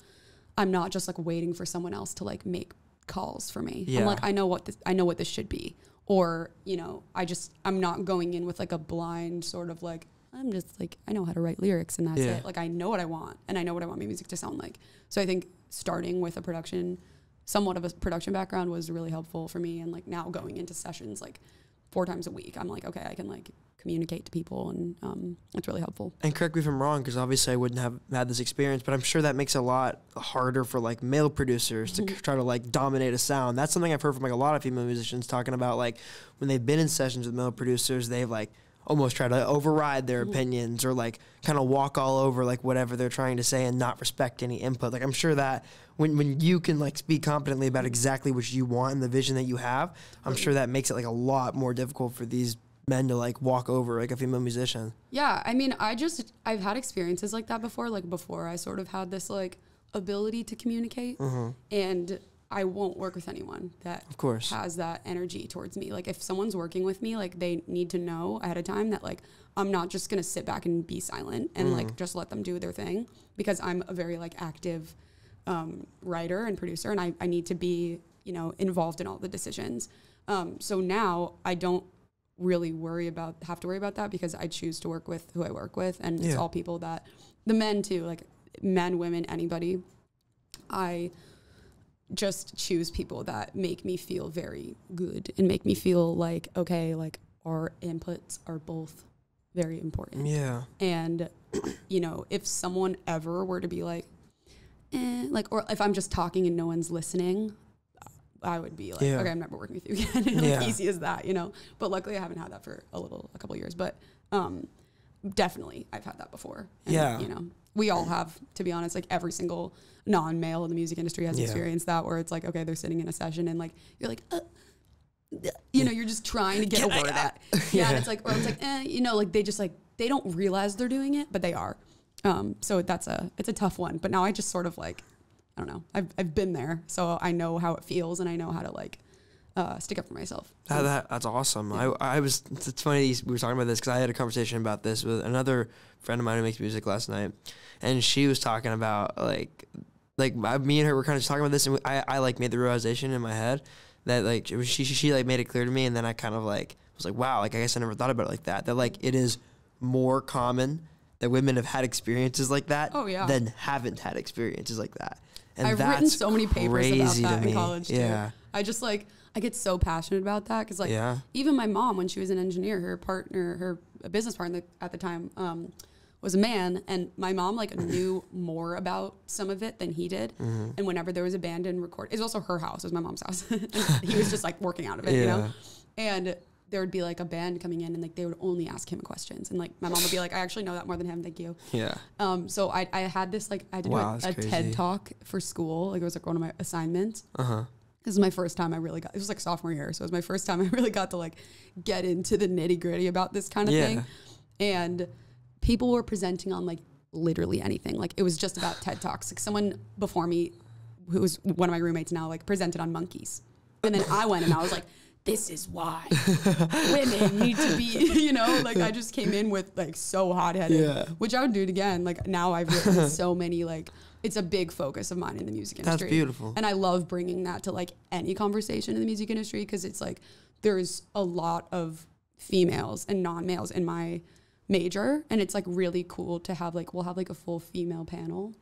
I'm not just like waiting for someone else to like make calls for me. Yeah. I'm like I know what this I know what this should be. Or, you know, I just I'm not going in with like a blind sort of like I'm just like I know how to write lyrics and that's Yeah. it. Like I know what I want and I know what I want my music to sound like. So I think starting with a production, somewhat of a production background was really helpful for me. And like now going into sessions like four times a week, I'm like okay, I can like communicate to people and um, it's really helpful. And correct me if I'm wrong, because obviously I wouldn't have had this experience, but I'm sure that makes it a lot harder for like male producers to mm-hmm. try to like dominate a sound. That's something I've heard from like a lot of female musicians talking about, like when they've been in sessions with male producers, they've like almost tried to override their mm-hmm. opinions or like kind of walk all over like whatever they're trying to say and not respect any input. Like I'm sure that when when you can like speak competently about mm-hmm. exactly what you want and the vision that you have, I'm sure that makes it like a lot more difficult for these men to like walk over like a female musician. Yeah, I mean, I just I've had experiences like that before. Like before, I sort of had this like ability to communicate, and I won't work with anyone that Of course. has that energy towards me. Like if someone's working with me, like they need to know ahead of time that like I'm not just gonna sit back and be silent and like just let them do their thing because I'm a very like active um, writer and producer, and I, I need to be you know involved in all the decisions. Um, so now I don't really worry about have to worry about that because I choose to work with who I work with, and it's all people that the men too, like men, women, anybody. I just choose people that make me feel very good and make me feel like okay, like our inputs are both very important. Yeah. And you know, if someone ever were to be like, eh, like, or if I'm just talking and no one's listening, I would be like, Yeah. okay, I'm never working with you again. like, Yeah. Easy as that, you know. But luckily, I haven't had that for a little, a couple years. But um, definitely, I've had that before. And, Yeah. You know, we all have, to be honest. Like every single non-male in the music industry has Yeah. experienced that, where it's like, okay, they're sitting in a session and like you're like. Uh, you know, you're just trying to get a word out. Yeah, and it's like, or it's like, eh, you know, like they just like they don't realize they're doing it, but they are. Um, so that's a it's a tough one. But now I just sort of like, I don't know, I've I've been there, so I know how it feels, and I know how to like uh, stick up for myself. That, that, that's awesome. I, I was, it's funny we were talking about this because I had a conversation about this with another friend of mine who makes music last night. And she was talking about like, like I, me and her were kind of talking about this and I, I like made the realization in my head that like she, she, she like made it clear to me. And then I kind of like was like, wow, like I guess I never thought about it like that. That like it is more common that women have had experiences like that Oh, yeah. than haven't had experiences like that. And I've written so many papers about that in college too. Yeah. I just like I get so passionate about that because like Yeah. even my mom when she was an engineer, her partner, her business partner at the time um, was a man, and my mom like knew more about some of it than he did. Mm-hmm. And whenever there was a band in record, it was also her house, it was my mom's house. and he was just like working out of it, you know. And there would be like a band coming in, and like they would only ask him questions, and like my mom would be like, "I actually know that more than him, thank you." Yeah. Um, so I, I had this like I did Wow, a, a. TED talk for school. Like it was like one of my assignments. Uh huh. This is my first time I really got. It was like sophomore year, so it was my first time I really got to like get into the nitty gritty about this kind of Yeah. thing. And people were presenting on like literally anything. Like it was just about TED talks. Like someone before me, who was one of my roommates now, like presented on monkeys, and then I went and I was like. This is why women need to be, you know, like I just came in with like so hot headed, Yeah. which I would do it again. Like now I've written so many, like it's a big focus of mine in the music industry. That's beautiful. And I love bringing that to like any conversation in the music industry because it's like there's a lot of females and non males in my major. And it's like really cool to have like, we'll have like a full female panel.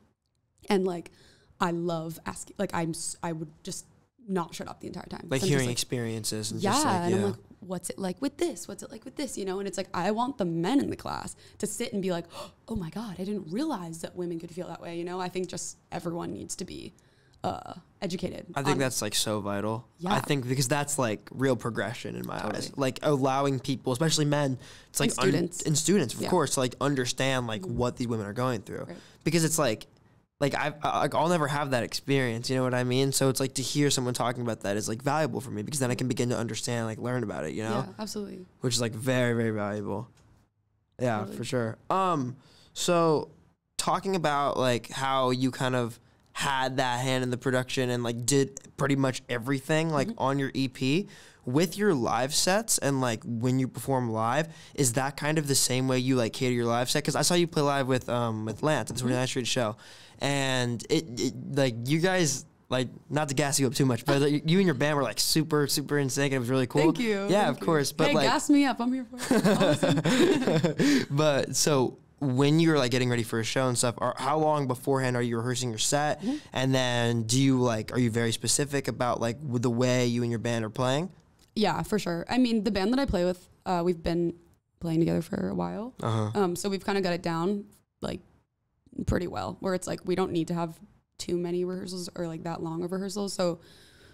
And like, I love asking, like, I'm, I would just not shut up the entire time. like hearing like, experiences and yeah, just like and yeah. I'm like, what's it like with this? What's it like with this? You know, and it's like I want the men in the class to sit and be like, oh my god, I didn't realize that women could feel that way. You know, I think just everyone needs to be uh, educated. I think that's like so vital. Yeah. I think because that's like real progression in my eyes. Like allowing people, especially men, it's like And students. and students, of Yeah. course, to like understand like what these women are going through. Right. Because it's like like I I- like I'll never have that experience, you know what I mean? So it's like to hear someone talking about that is like valuable for me because then I can begin to understand like learn about it, you know? yeah, absolutely. which is like very very valuable. Yeah, for sure. Um, so talking about like how you kind of had that hand in the production and like did pretty much everything like Mm-hmm. on your EP with your live sets and like when you perform live is that kind of the same way you like cater your live set because i saw you play live with um with lance at the 29th street show and it, it like you guys like not to gas you up too much, but like, you and your band were like super super in sync. And it was really cool. Thank you. Yeah, thank of you. course. But hey, like, gas me up. I'm here for it. But so when you're like getting ready for a show and stuff, are, how long beforehand are you rehearsing your set? Mm-hmm. And then do you like are you very specific about like with the way you and your band are playing? Yeah, for sure. I mean, the band that I play with, uh, we've been playing together for a while. Uh huh. Um, so we've kind of got it down like pretty well, where it's like we don't need to have too many rehearsals or like that long of rehearsals. So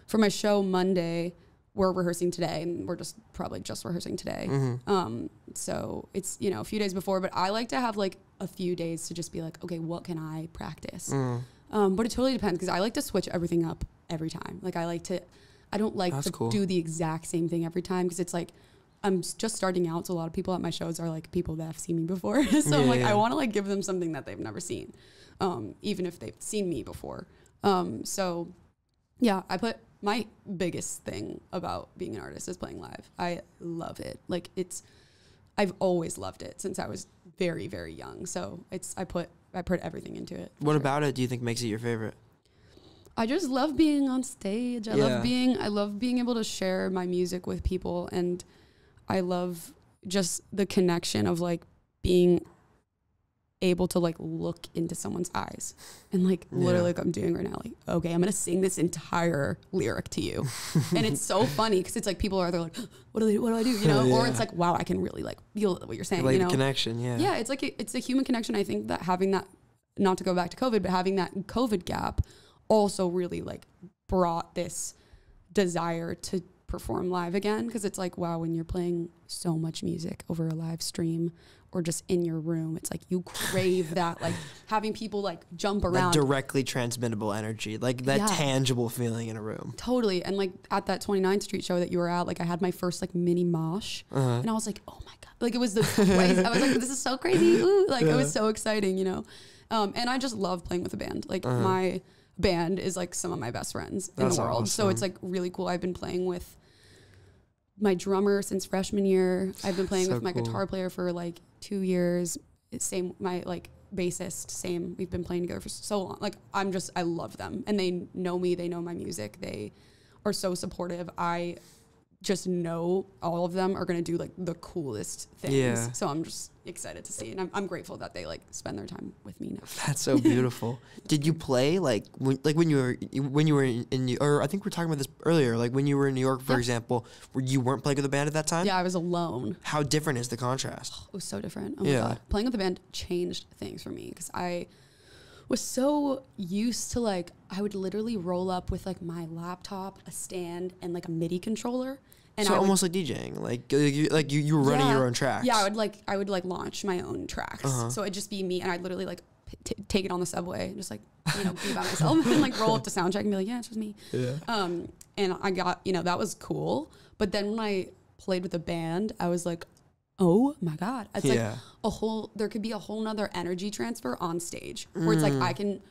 for my show Monday, we're rehearsing today, and we're just probably just rehearsing today. Mm-hmm. Um, so it's you know a few days before, but I like to have like a few days to just be like, okay, what can I practice? Mm. Um, but it totally depends because I like to switch everything up every time. Like I like to, I don't like That's to cool. do the exact same thing every time because it's like I'm just starting out. So a lot of people at my shows are like people that have seen me before. so I'm like yeah. I want to like give them something that they've never seen, um, even if they've seen me before. Um, so yeah, I put my biggest thing about being an artist is playing live. I love it. Like it's, I've always loved it since I was very very young. So it's I put I put everything into it. What sure. about it do you think makes it your favorite? I just love being on stage. I Yeah. love being I love being able to share my music with people and I love just the connection of like being able to like look into someone's eyes and like literally like I'm doing right now like okay I'm gonna sing this entire lyric to you. And it's so funny because it's like people are they're like what do they what do I do you know? Or it's like wow I can really like feel what you're saying like you know? connection, yeah. yeah, it's like a, it's a human connection. I think that having that, not to go back to COVID, but having that COVID gap, also really like brought this desire to perform live again because it's like wow, when you're playing so much music over a live stream or just in your room, it's like you crave that like having people like jump around. directly transmittable energy, like that Yeah. tangible feeling in a room. Totally. And like at that 29th Street show that you were at, like I had my first like mini mosh Uh-huh. and I was like, oh my God. Like it was the. I was like, this is so crazy. Ooh. Like it was so exciting, you know? Um, and I just love playing with a band. Like Uh-huh. my band is like some of my best friends in the world. So it's like really cool. I've been playing with my drummer since freshman year. I've been playing So with my cool. guitar player for like two years. It's same, my like bassist, same. We've been playing together for so long. Like I'm just, I love them and they know me. They know my music. They are so supportive. I just know all of them are going to do like the coolest things. Yeah. So I'm just excited to see. And I'm, I'm grateful that they like spend their time with me now. That's so beautiful. Did you play like when, like when you were when you were in, in New- or I think we are talking about this earlier, like when you were in New York, for Yeah. example, where you weren't playing with a band at that time? Yeah, I was alone. How different is the contrast? Oh, it was so different. Oh my Yeah. god. Playing with the band changed things for me because I was so used to like I would literally roll up with like my laptop, a stand, and like a MIDI controller. And so I would- almost like DJing, like you, like you, you were running Yeah. your own tracks. Yeah, I would like I would like launch my own tracks. Uh-huh. So it'd just be me, and I'd literally like take it on the subway, and just like you know be by myself, and like roll up to soundcheck and be like, yeah, it's just me. Yeah. Um, and I got you know that was cool. But then when I played with a band, I was like, oh my god, it's like a whole. There could be a whole nother energy transfer on stage where it's like Mm. I can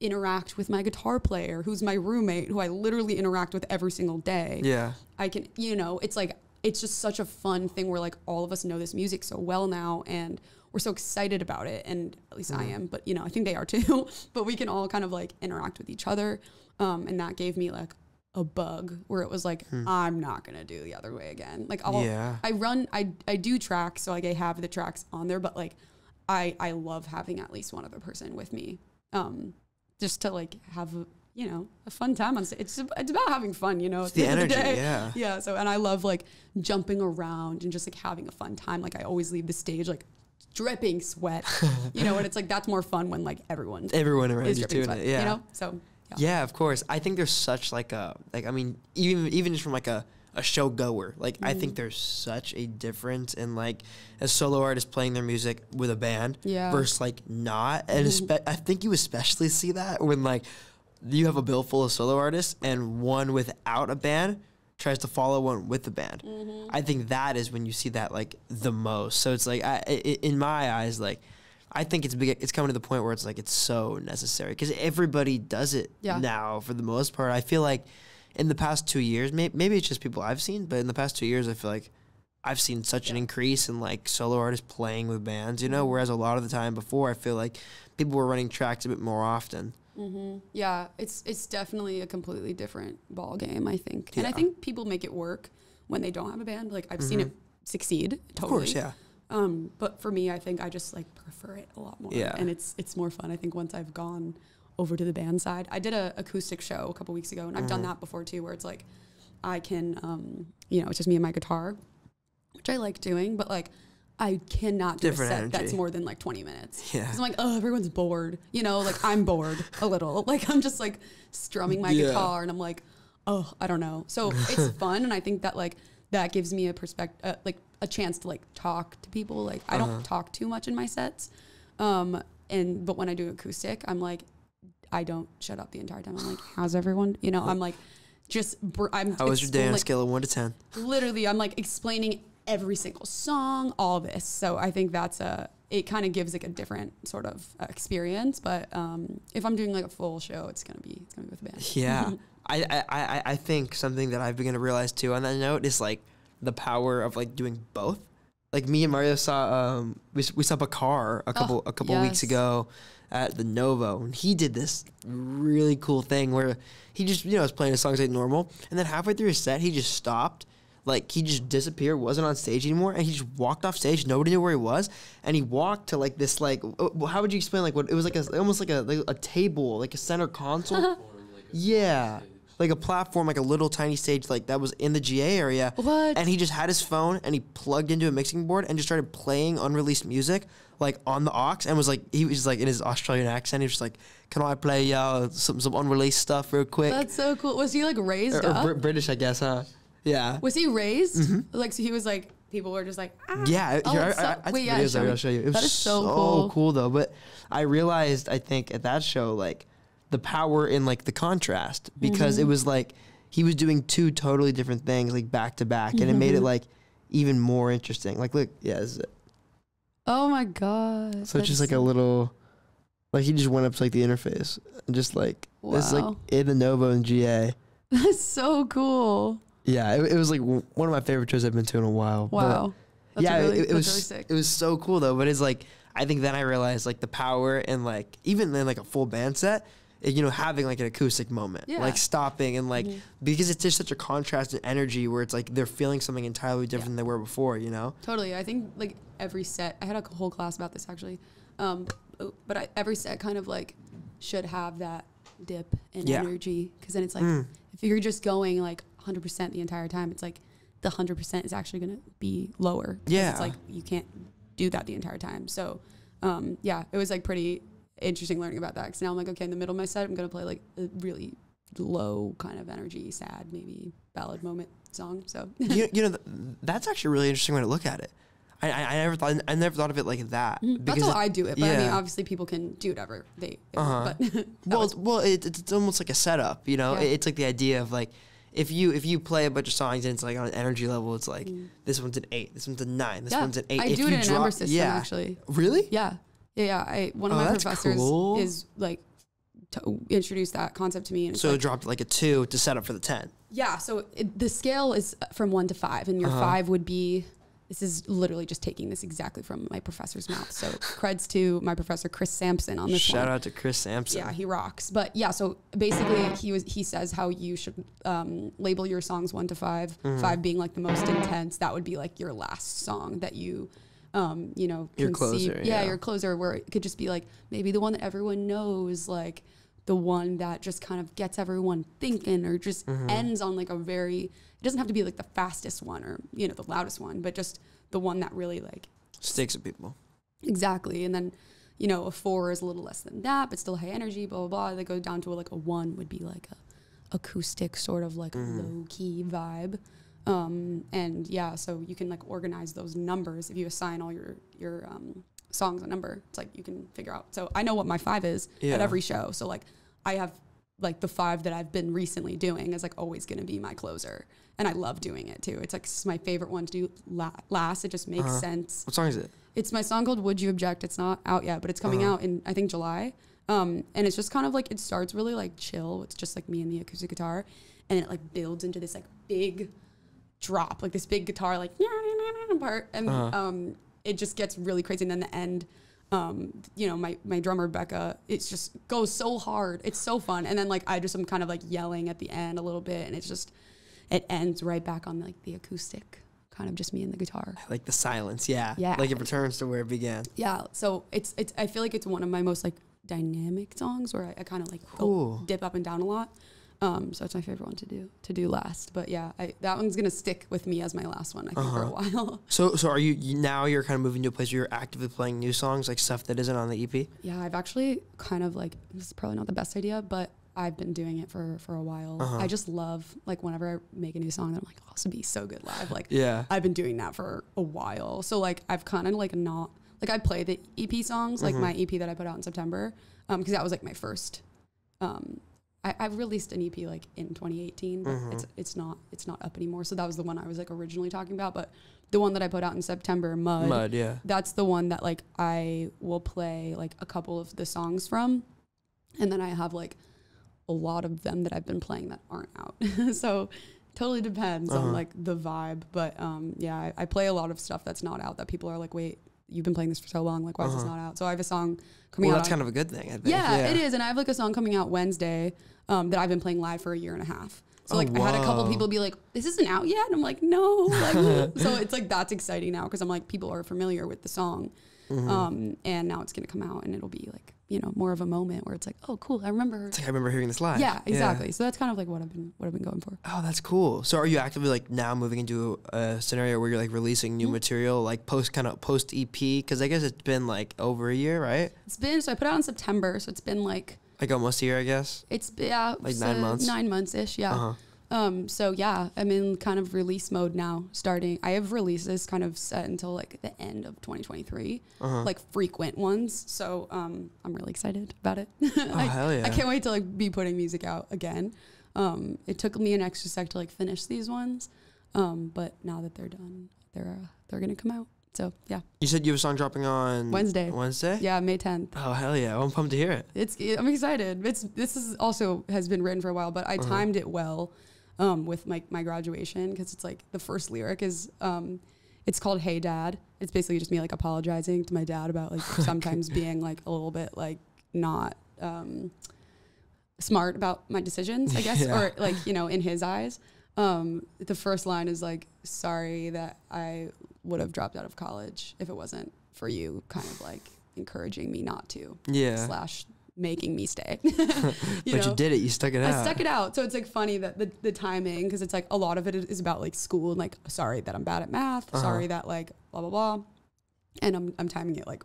interact with my guitar player who's my roommate who I literally interact with every single day. Yeah. I can, you know, it's like, it's just such a fun thing where like all of us know this music so well now and we're so excited about it. And at least I am, but you know, I think they are too. but we can all kind of like interact with each other. Um, and that gave me like a bug where it was like, I'm not going to do the other way again. Like I'll, Yeah. I run, I, I do tracks. So like I have the tracks on there, but like I, I love having at least one other person with me. Um, just to like have, a, you know, a fun time on stage. It's, it's about having fun, you know, It's the of energy, day. yeah. Yeah. So, and I love like jumping around and just like having a fun time. Like I always leave the stage like dripping sweat, you know, and it's like that's more fun when like everyone Everyone around you doing sweat, it. Yeah. you know? So, yeah. Yeah, of course. I think there's such like a like I mean even even just from like a a show goer. Like I Mm-hmm. think there's such a difference in like a solo artist playing their music with a band Yeah. versus like not. And Mm-hmm. I think you especially see that when like you have a bill full of solo artists and one without a band tries to follow one with the band. Mm-hmm. I think that is when you see that like the most. So it's like I, i in my eyes like I think it's big, it's coming to the point where it's like it's so necessary because everybody does it Yeah. now for the most part. I feel like in the past two years, may, maybe it's just people I've seen, but in the past two years, I feel like I've seen such an increase in like solo artists playing with bands, you Mm-hmm. know. Whereas a lot of the time before, I feel like people were running tracks a bit more often. Mm-hmm. Yeah, it's it's definitely a completely different ball game. I think, and I think people make it work when they don't have a band. Like I've seen it succeed. Totally. Of course, yeah. Um, but for me, I think I just like prefer it a lot more. Yeah. And it's it's more fun. I think once I've gone over to the band side, I did an acoustic show a couple weeks ago, and I've done Mm-hmm. that before too, where it's like I can, um, you know, it's just me and my guitar, which I like doing, but like I cannot do Different a set that's more than like 20 minutes. Yeah. I'm like, oh, everyone's bored. You know, like I'm bored a little. Like I'm just like strumming my Yeah. guitar, and I'm like, oh, I don't know. So it's fun, and I think that like that gives me a perspective, uh, like a chance to like talk to people. Like I Uh-huh. don't talk too much in my sets, um, and but when I do acoustic, I'm like, I don't shut up the entire time. I'm like, how's everyone? You know, I'm like, just br- I'm. How was your day on a scale of one to ten? literally i'm like explaining every single song all this so i think that's a it kind of gives like a different sort of uh, experience but um if i'm doing like a full show it's gonna be it's gonna be with a band Yeah, I, I, I, I think something that I've begun to realize too on that note is like the power of like doing both. Like me and Mario saw um we, we saw a car a couple a couple weeks ago at the Novo. And he did this really cool thing where he just you know was playing his songs like normal. And then halfway through his set he just stopped. Like he just disappeared wasn't on stage anymore and he just walked off stage. Nobody knew where he was. And he walked to like this like uh, how would you explain like what it was like a almost like a like a table like a center console? Yeah. Like a platform, like a little tiny stage, like that was in the GA area. What? And he just had his phone and he plugged into a mixing board and just started playing unreleased music, like on the aux, and was like, he was like in his Australian accent. He was just like, "Can I play uh, some some unreleased stuff real quick?" that's so cool was he like raised or, or up Br- British, I guess, huh? Yeah. was he raised like so he was like people were just like ah. Yeah, Oh, here, I, that's so- I, I wait, took yeah, videos show of it, me. I'll show you. It was That is so so cool. cool though. But I realized, I think, at that show, like the power in like the contrast because Mm-hmm. it was like he was doing two totally different things like back to back, and it made it Mm-hmm. like even more interesting. Like, look, yeah, this is it. oh my god so it's just like a little, like he just went up to like the interface and just like it's like Wow. in the Novo and GA. that's so cool Yeah, it, it was like w- one of my favorite shows I've been to in a while. wow that's yeah, really, it, it was really sick it was so cool though. But it's like I think then I realized like the power and like even in like a full band set, you know, having like an acoustic moment, Yeah. like stopping and like Mhm. because it's just such a contrast in energy where it's like they're feeling something entirely different than they were before. You know? Totally. I think like every set, I had a whole class about this actually. Um, oh, but I, every set kind of like should have that dip in Yeah. energy because then it's like Mm. if you're just going like 100% the entire time, it's like the 100% is actually going to be lower. Yeah. It's like you can't do that the entire time. So, um, yeah, it was like pretty interesting learning about that because now I'm like, okay, in the middle of my set, I'm going to play like a really low kind of energy, sad, maybe ballad moment song. So, you, you know, th- that's actually a really interesting way to look at it. I, I, I never thought I never thought of it like that. Mm-hmm. That's how it- I do it. But I mean, obviously, people can do whatever they. they Uh-huh. want, But well, well, it, it's almost like a setup, you know. Yeah. It's like the idea of like if you if you play a bunch of songs and it's like on an energy level, it's like this one's an eight, this one's a nine, this Mm. yeah, one's an eight. I if do it you in an drop, Ember system yeah. actually. Really? Yeah, yeah, yeah. I one of Oh, my professors cool. is like introduced that concept to me, and So like, it dropped like a two to set up for the ten. yeah. So it, the scale is from one to five, and your Uh-huh. five would be. This is literally just taking this exactly from my professor's mouth. So creds to my professor Chris Sampson on this Shout one. out to Chris Sampson. Yeah, he rocks. But yeah, so basically, he was he says how you should um, label your songs one to 5 Mm-hmm. Five being like the most intense. That would be like your last song that you, um, you know, Your conceive- closer, Yeah, yeah. your closer. Where it could just be like maybe the one that everyone knows, like the one that just kind of gets everyone thinking, or just Mm-hmm. ends on like a very. It doesn't have to be like the fastest one or you know the loudest one, but just the one that really like Sticks with people. Exactly. And then, you know, a four is a little less than that, but still high energy, blah, blah, blah. They go down to a, like a one would be like a acoustic sort of like low key vibe. Um, and yeah, so you can like organize those numbers if you assign all your, your, um, songs a number. It's like you can figure out. So I know what my five is Yeah. at every show. So like I have like the five that I've been recently doing is like always going to be my closer. And I love doing it too. It's like s- my favorite one to do la- last. It just makes Uh-huh. sense. What song is it? It's my song called "Would You Object." It's not out yet, but it's coming Uh-huh. out in I think July. Um, and it's just kind of like it starts really like chill. It's just like me and the acoustic guitar, and it like builds into this like big drop, like this big guitar like part, and Uh-huh. um, it just gets really crazy. And then the end, Um, you know, my my drummer Becca, it's just goes so hard. It's so fun, and then like I just am kind of like yelling at the end a little bit, and it's just it ends right back on like the acoustic, kind of just me and the guitar. Like the silence, yeah. Yeah. Like it returns to where it began. Yeah, so it's it's I feel like it's one of my most like dynamic songs where I, I kind of like go dip up and down a lot. Um, so it's my favorite one to do to do last. But yeah, I, that one's gonna stick with me as my last one. I think for a while. So, so are you now? You're kind of moving to a place where you're actively playing new songs, like stuff that isn't on the EP. yeah, I've actually kind of like this is probably not the best idea, but I've been doing it for for a while. Uh-huh. I just love like whenever I make a new song, I'm like, oh, this would be so good live. Like Yeah. I've been doing that for a while. So like I've kind of like not like I play the EP songs, like my EP that I put out in September, um, because that was like my first. Um, I, I released an EP like in 2018, but it's it's not it's not up anymore. So that was the one I was like originally talking about, but the one that I put out in September, Mud, Mud, yeah. that's the one that like I will play like a couple of the songs from, and then I have like a lot of them that I've been playing that aren't out. so totally depends Uh-huh. on like the vibe. But um, yeah, I, I play a lot of stuff that's not out that people are like, wait, you've been playing this for so long, like why is this Uh-huh. not out? So I have a song coming Well, out. that's on- kind of a good thing. I think. yeah, it is, and I have like a song coming out Wednesday um, that I've been playing live for a year and a half. So Oh, like I had a couple people be like, "This isn't out yet," and I'm like, "No." Like, so it's like that's exciting now because I'm like people are familiar with the song, Mm-hmm. um, and now it's gonna come out and it'll be like you know more of a moment where it's like, "Oh, cool, I remember." It's like I remember hearing this live. Yeah, exactly. So that's kind of like what I've been what I've been going for. Oh, that's cool. So, are you actively like now moving into a scenario where you're like releasing Mm-hmm. new material, like post kind of post EP? Because I guess it's been like over a year, right? It's been so I put out in September, so it's been like Like almost a year, I guess. it's yeah Like nine months? nine months ish. Yeah. Uh-huh. Um, so yeah, I'm in kind of release mode now. Starting, I have releases kind of set until like the end of 2023, Uh-huh. like frequent ones. So um, I'm really excited about it. Oh, I, hell yeah. I can't wait to like be putting music out again. Um, it took me an extra sec to like finish these ones, um, but now that they're done, they're uh, they're gonna come out. So yeah, You said you have a song dropping on Wednesday. Wednesday. yeah, May 10th. Oh hell yeah! I'm pumped to hear it. It's I'm excited. It's this is also has been written for a while, but I Uh-huh. timed it well um, with my my graduation because it's like the first lyric is um, it's called "Hey Dad." It's basically just me like apologizing to my dad about like sometimes being like a little bit like not um, smart about my decisions, I guess, Yeah. or like you know in his eyes. Um, the first line is like, "Sorry that I would have dropped out of college if it wasn't for you," kind of like encouraging me not to Yeah. slash making me stay. but you did it. You stuck it out. I stuck it out. So it's like funny that the, the timing, because it's like a lot of it is about like school and like, sorry that I'm bad at math. Uh-huh. Sorry that like blah, blah, blah. And I'm, I'm timing it like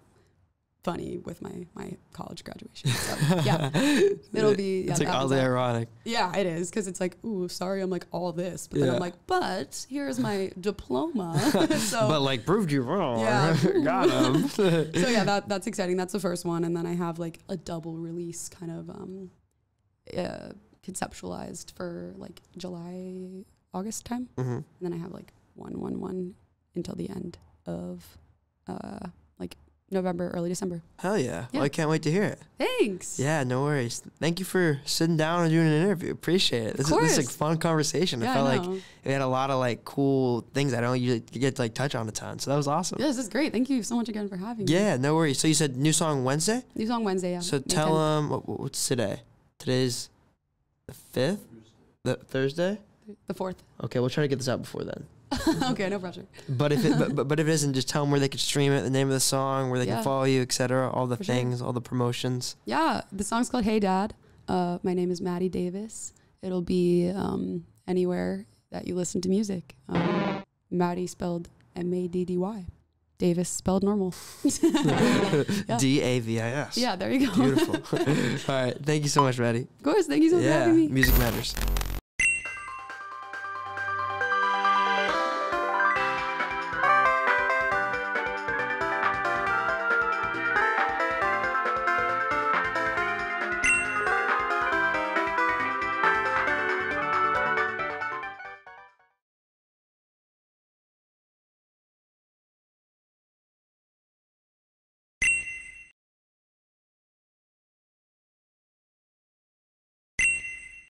funny with my, my college graduation. So yeah, it'll be, yeah, it's like oddly ironic. yeah, it is. Cause it's like, ooh, sorry. I'm like all this, but then I'm like, but here's my diploma. so but like proved you wrong. Yeah. Got him. so yeah, that that's exciting. That's the first one, and then I have like a double release kind of um, uh, conceptualized for like July August time, hmm and then I have like one one one until the end of uh, November, early December. Hell yeah. Yeah. Well, I can't wait to hear it. Thanks. Yeah, no worries. Thank you for sitting down and doing an interview. Appreciate it. This, is, this is like course. fun conversation. Yeah, I felt I like we had a lot of like cool things I don't usually get to like touch on a ton. So that was awesome. Yeah, this is great. Thank you so much again for having me. Yeah, no worries. So you said new song Wednesday. New song Wednesday. Yeah. So May tell 10th. them um, what, what- what's today. Today's the fifth, the Thursday. the fourth. Okay, we'll try to get this out before then. okay, no pressure. But if it, but, but, if it isn't, just tell them where they could stream it, the name of the song, where they Yeah. can follow you, etc. All the For sure. things, all the promotions. Yeah, the song's called Hey Dad. Uh, my name is Maddy Davis. It'll be um, anywhere that you listen to music. Um, Maddy spelled M A D D Y. Davis spelled normal. Yeah. D A V I S. yeah, there you go. Beautiful. all right. Thank you so much, Maddie. of course. Thank you so much for having me. Music matters.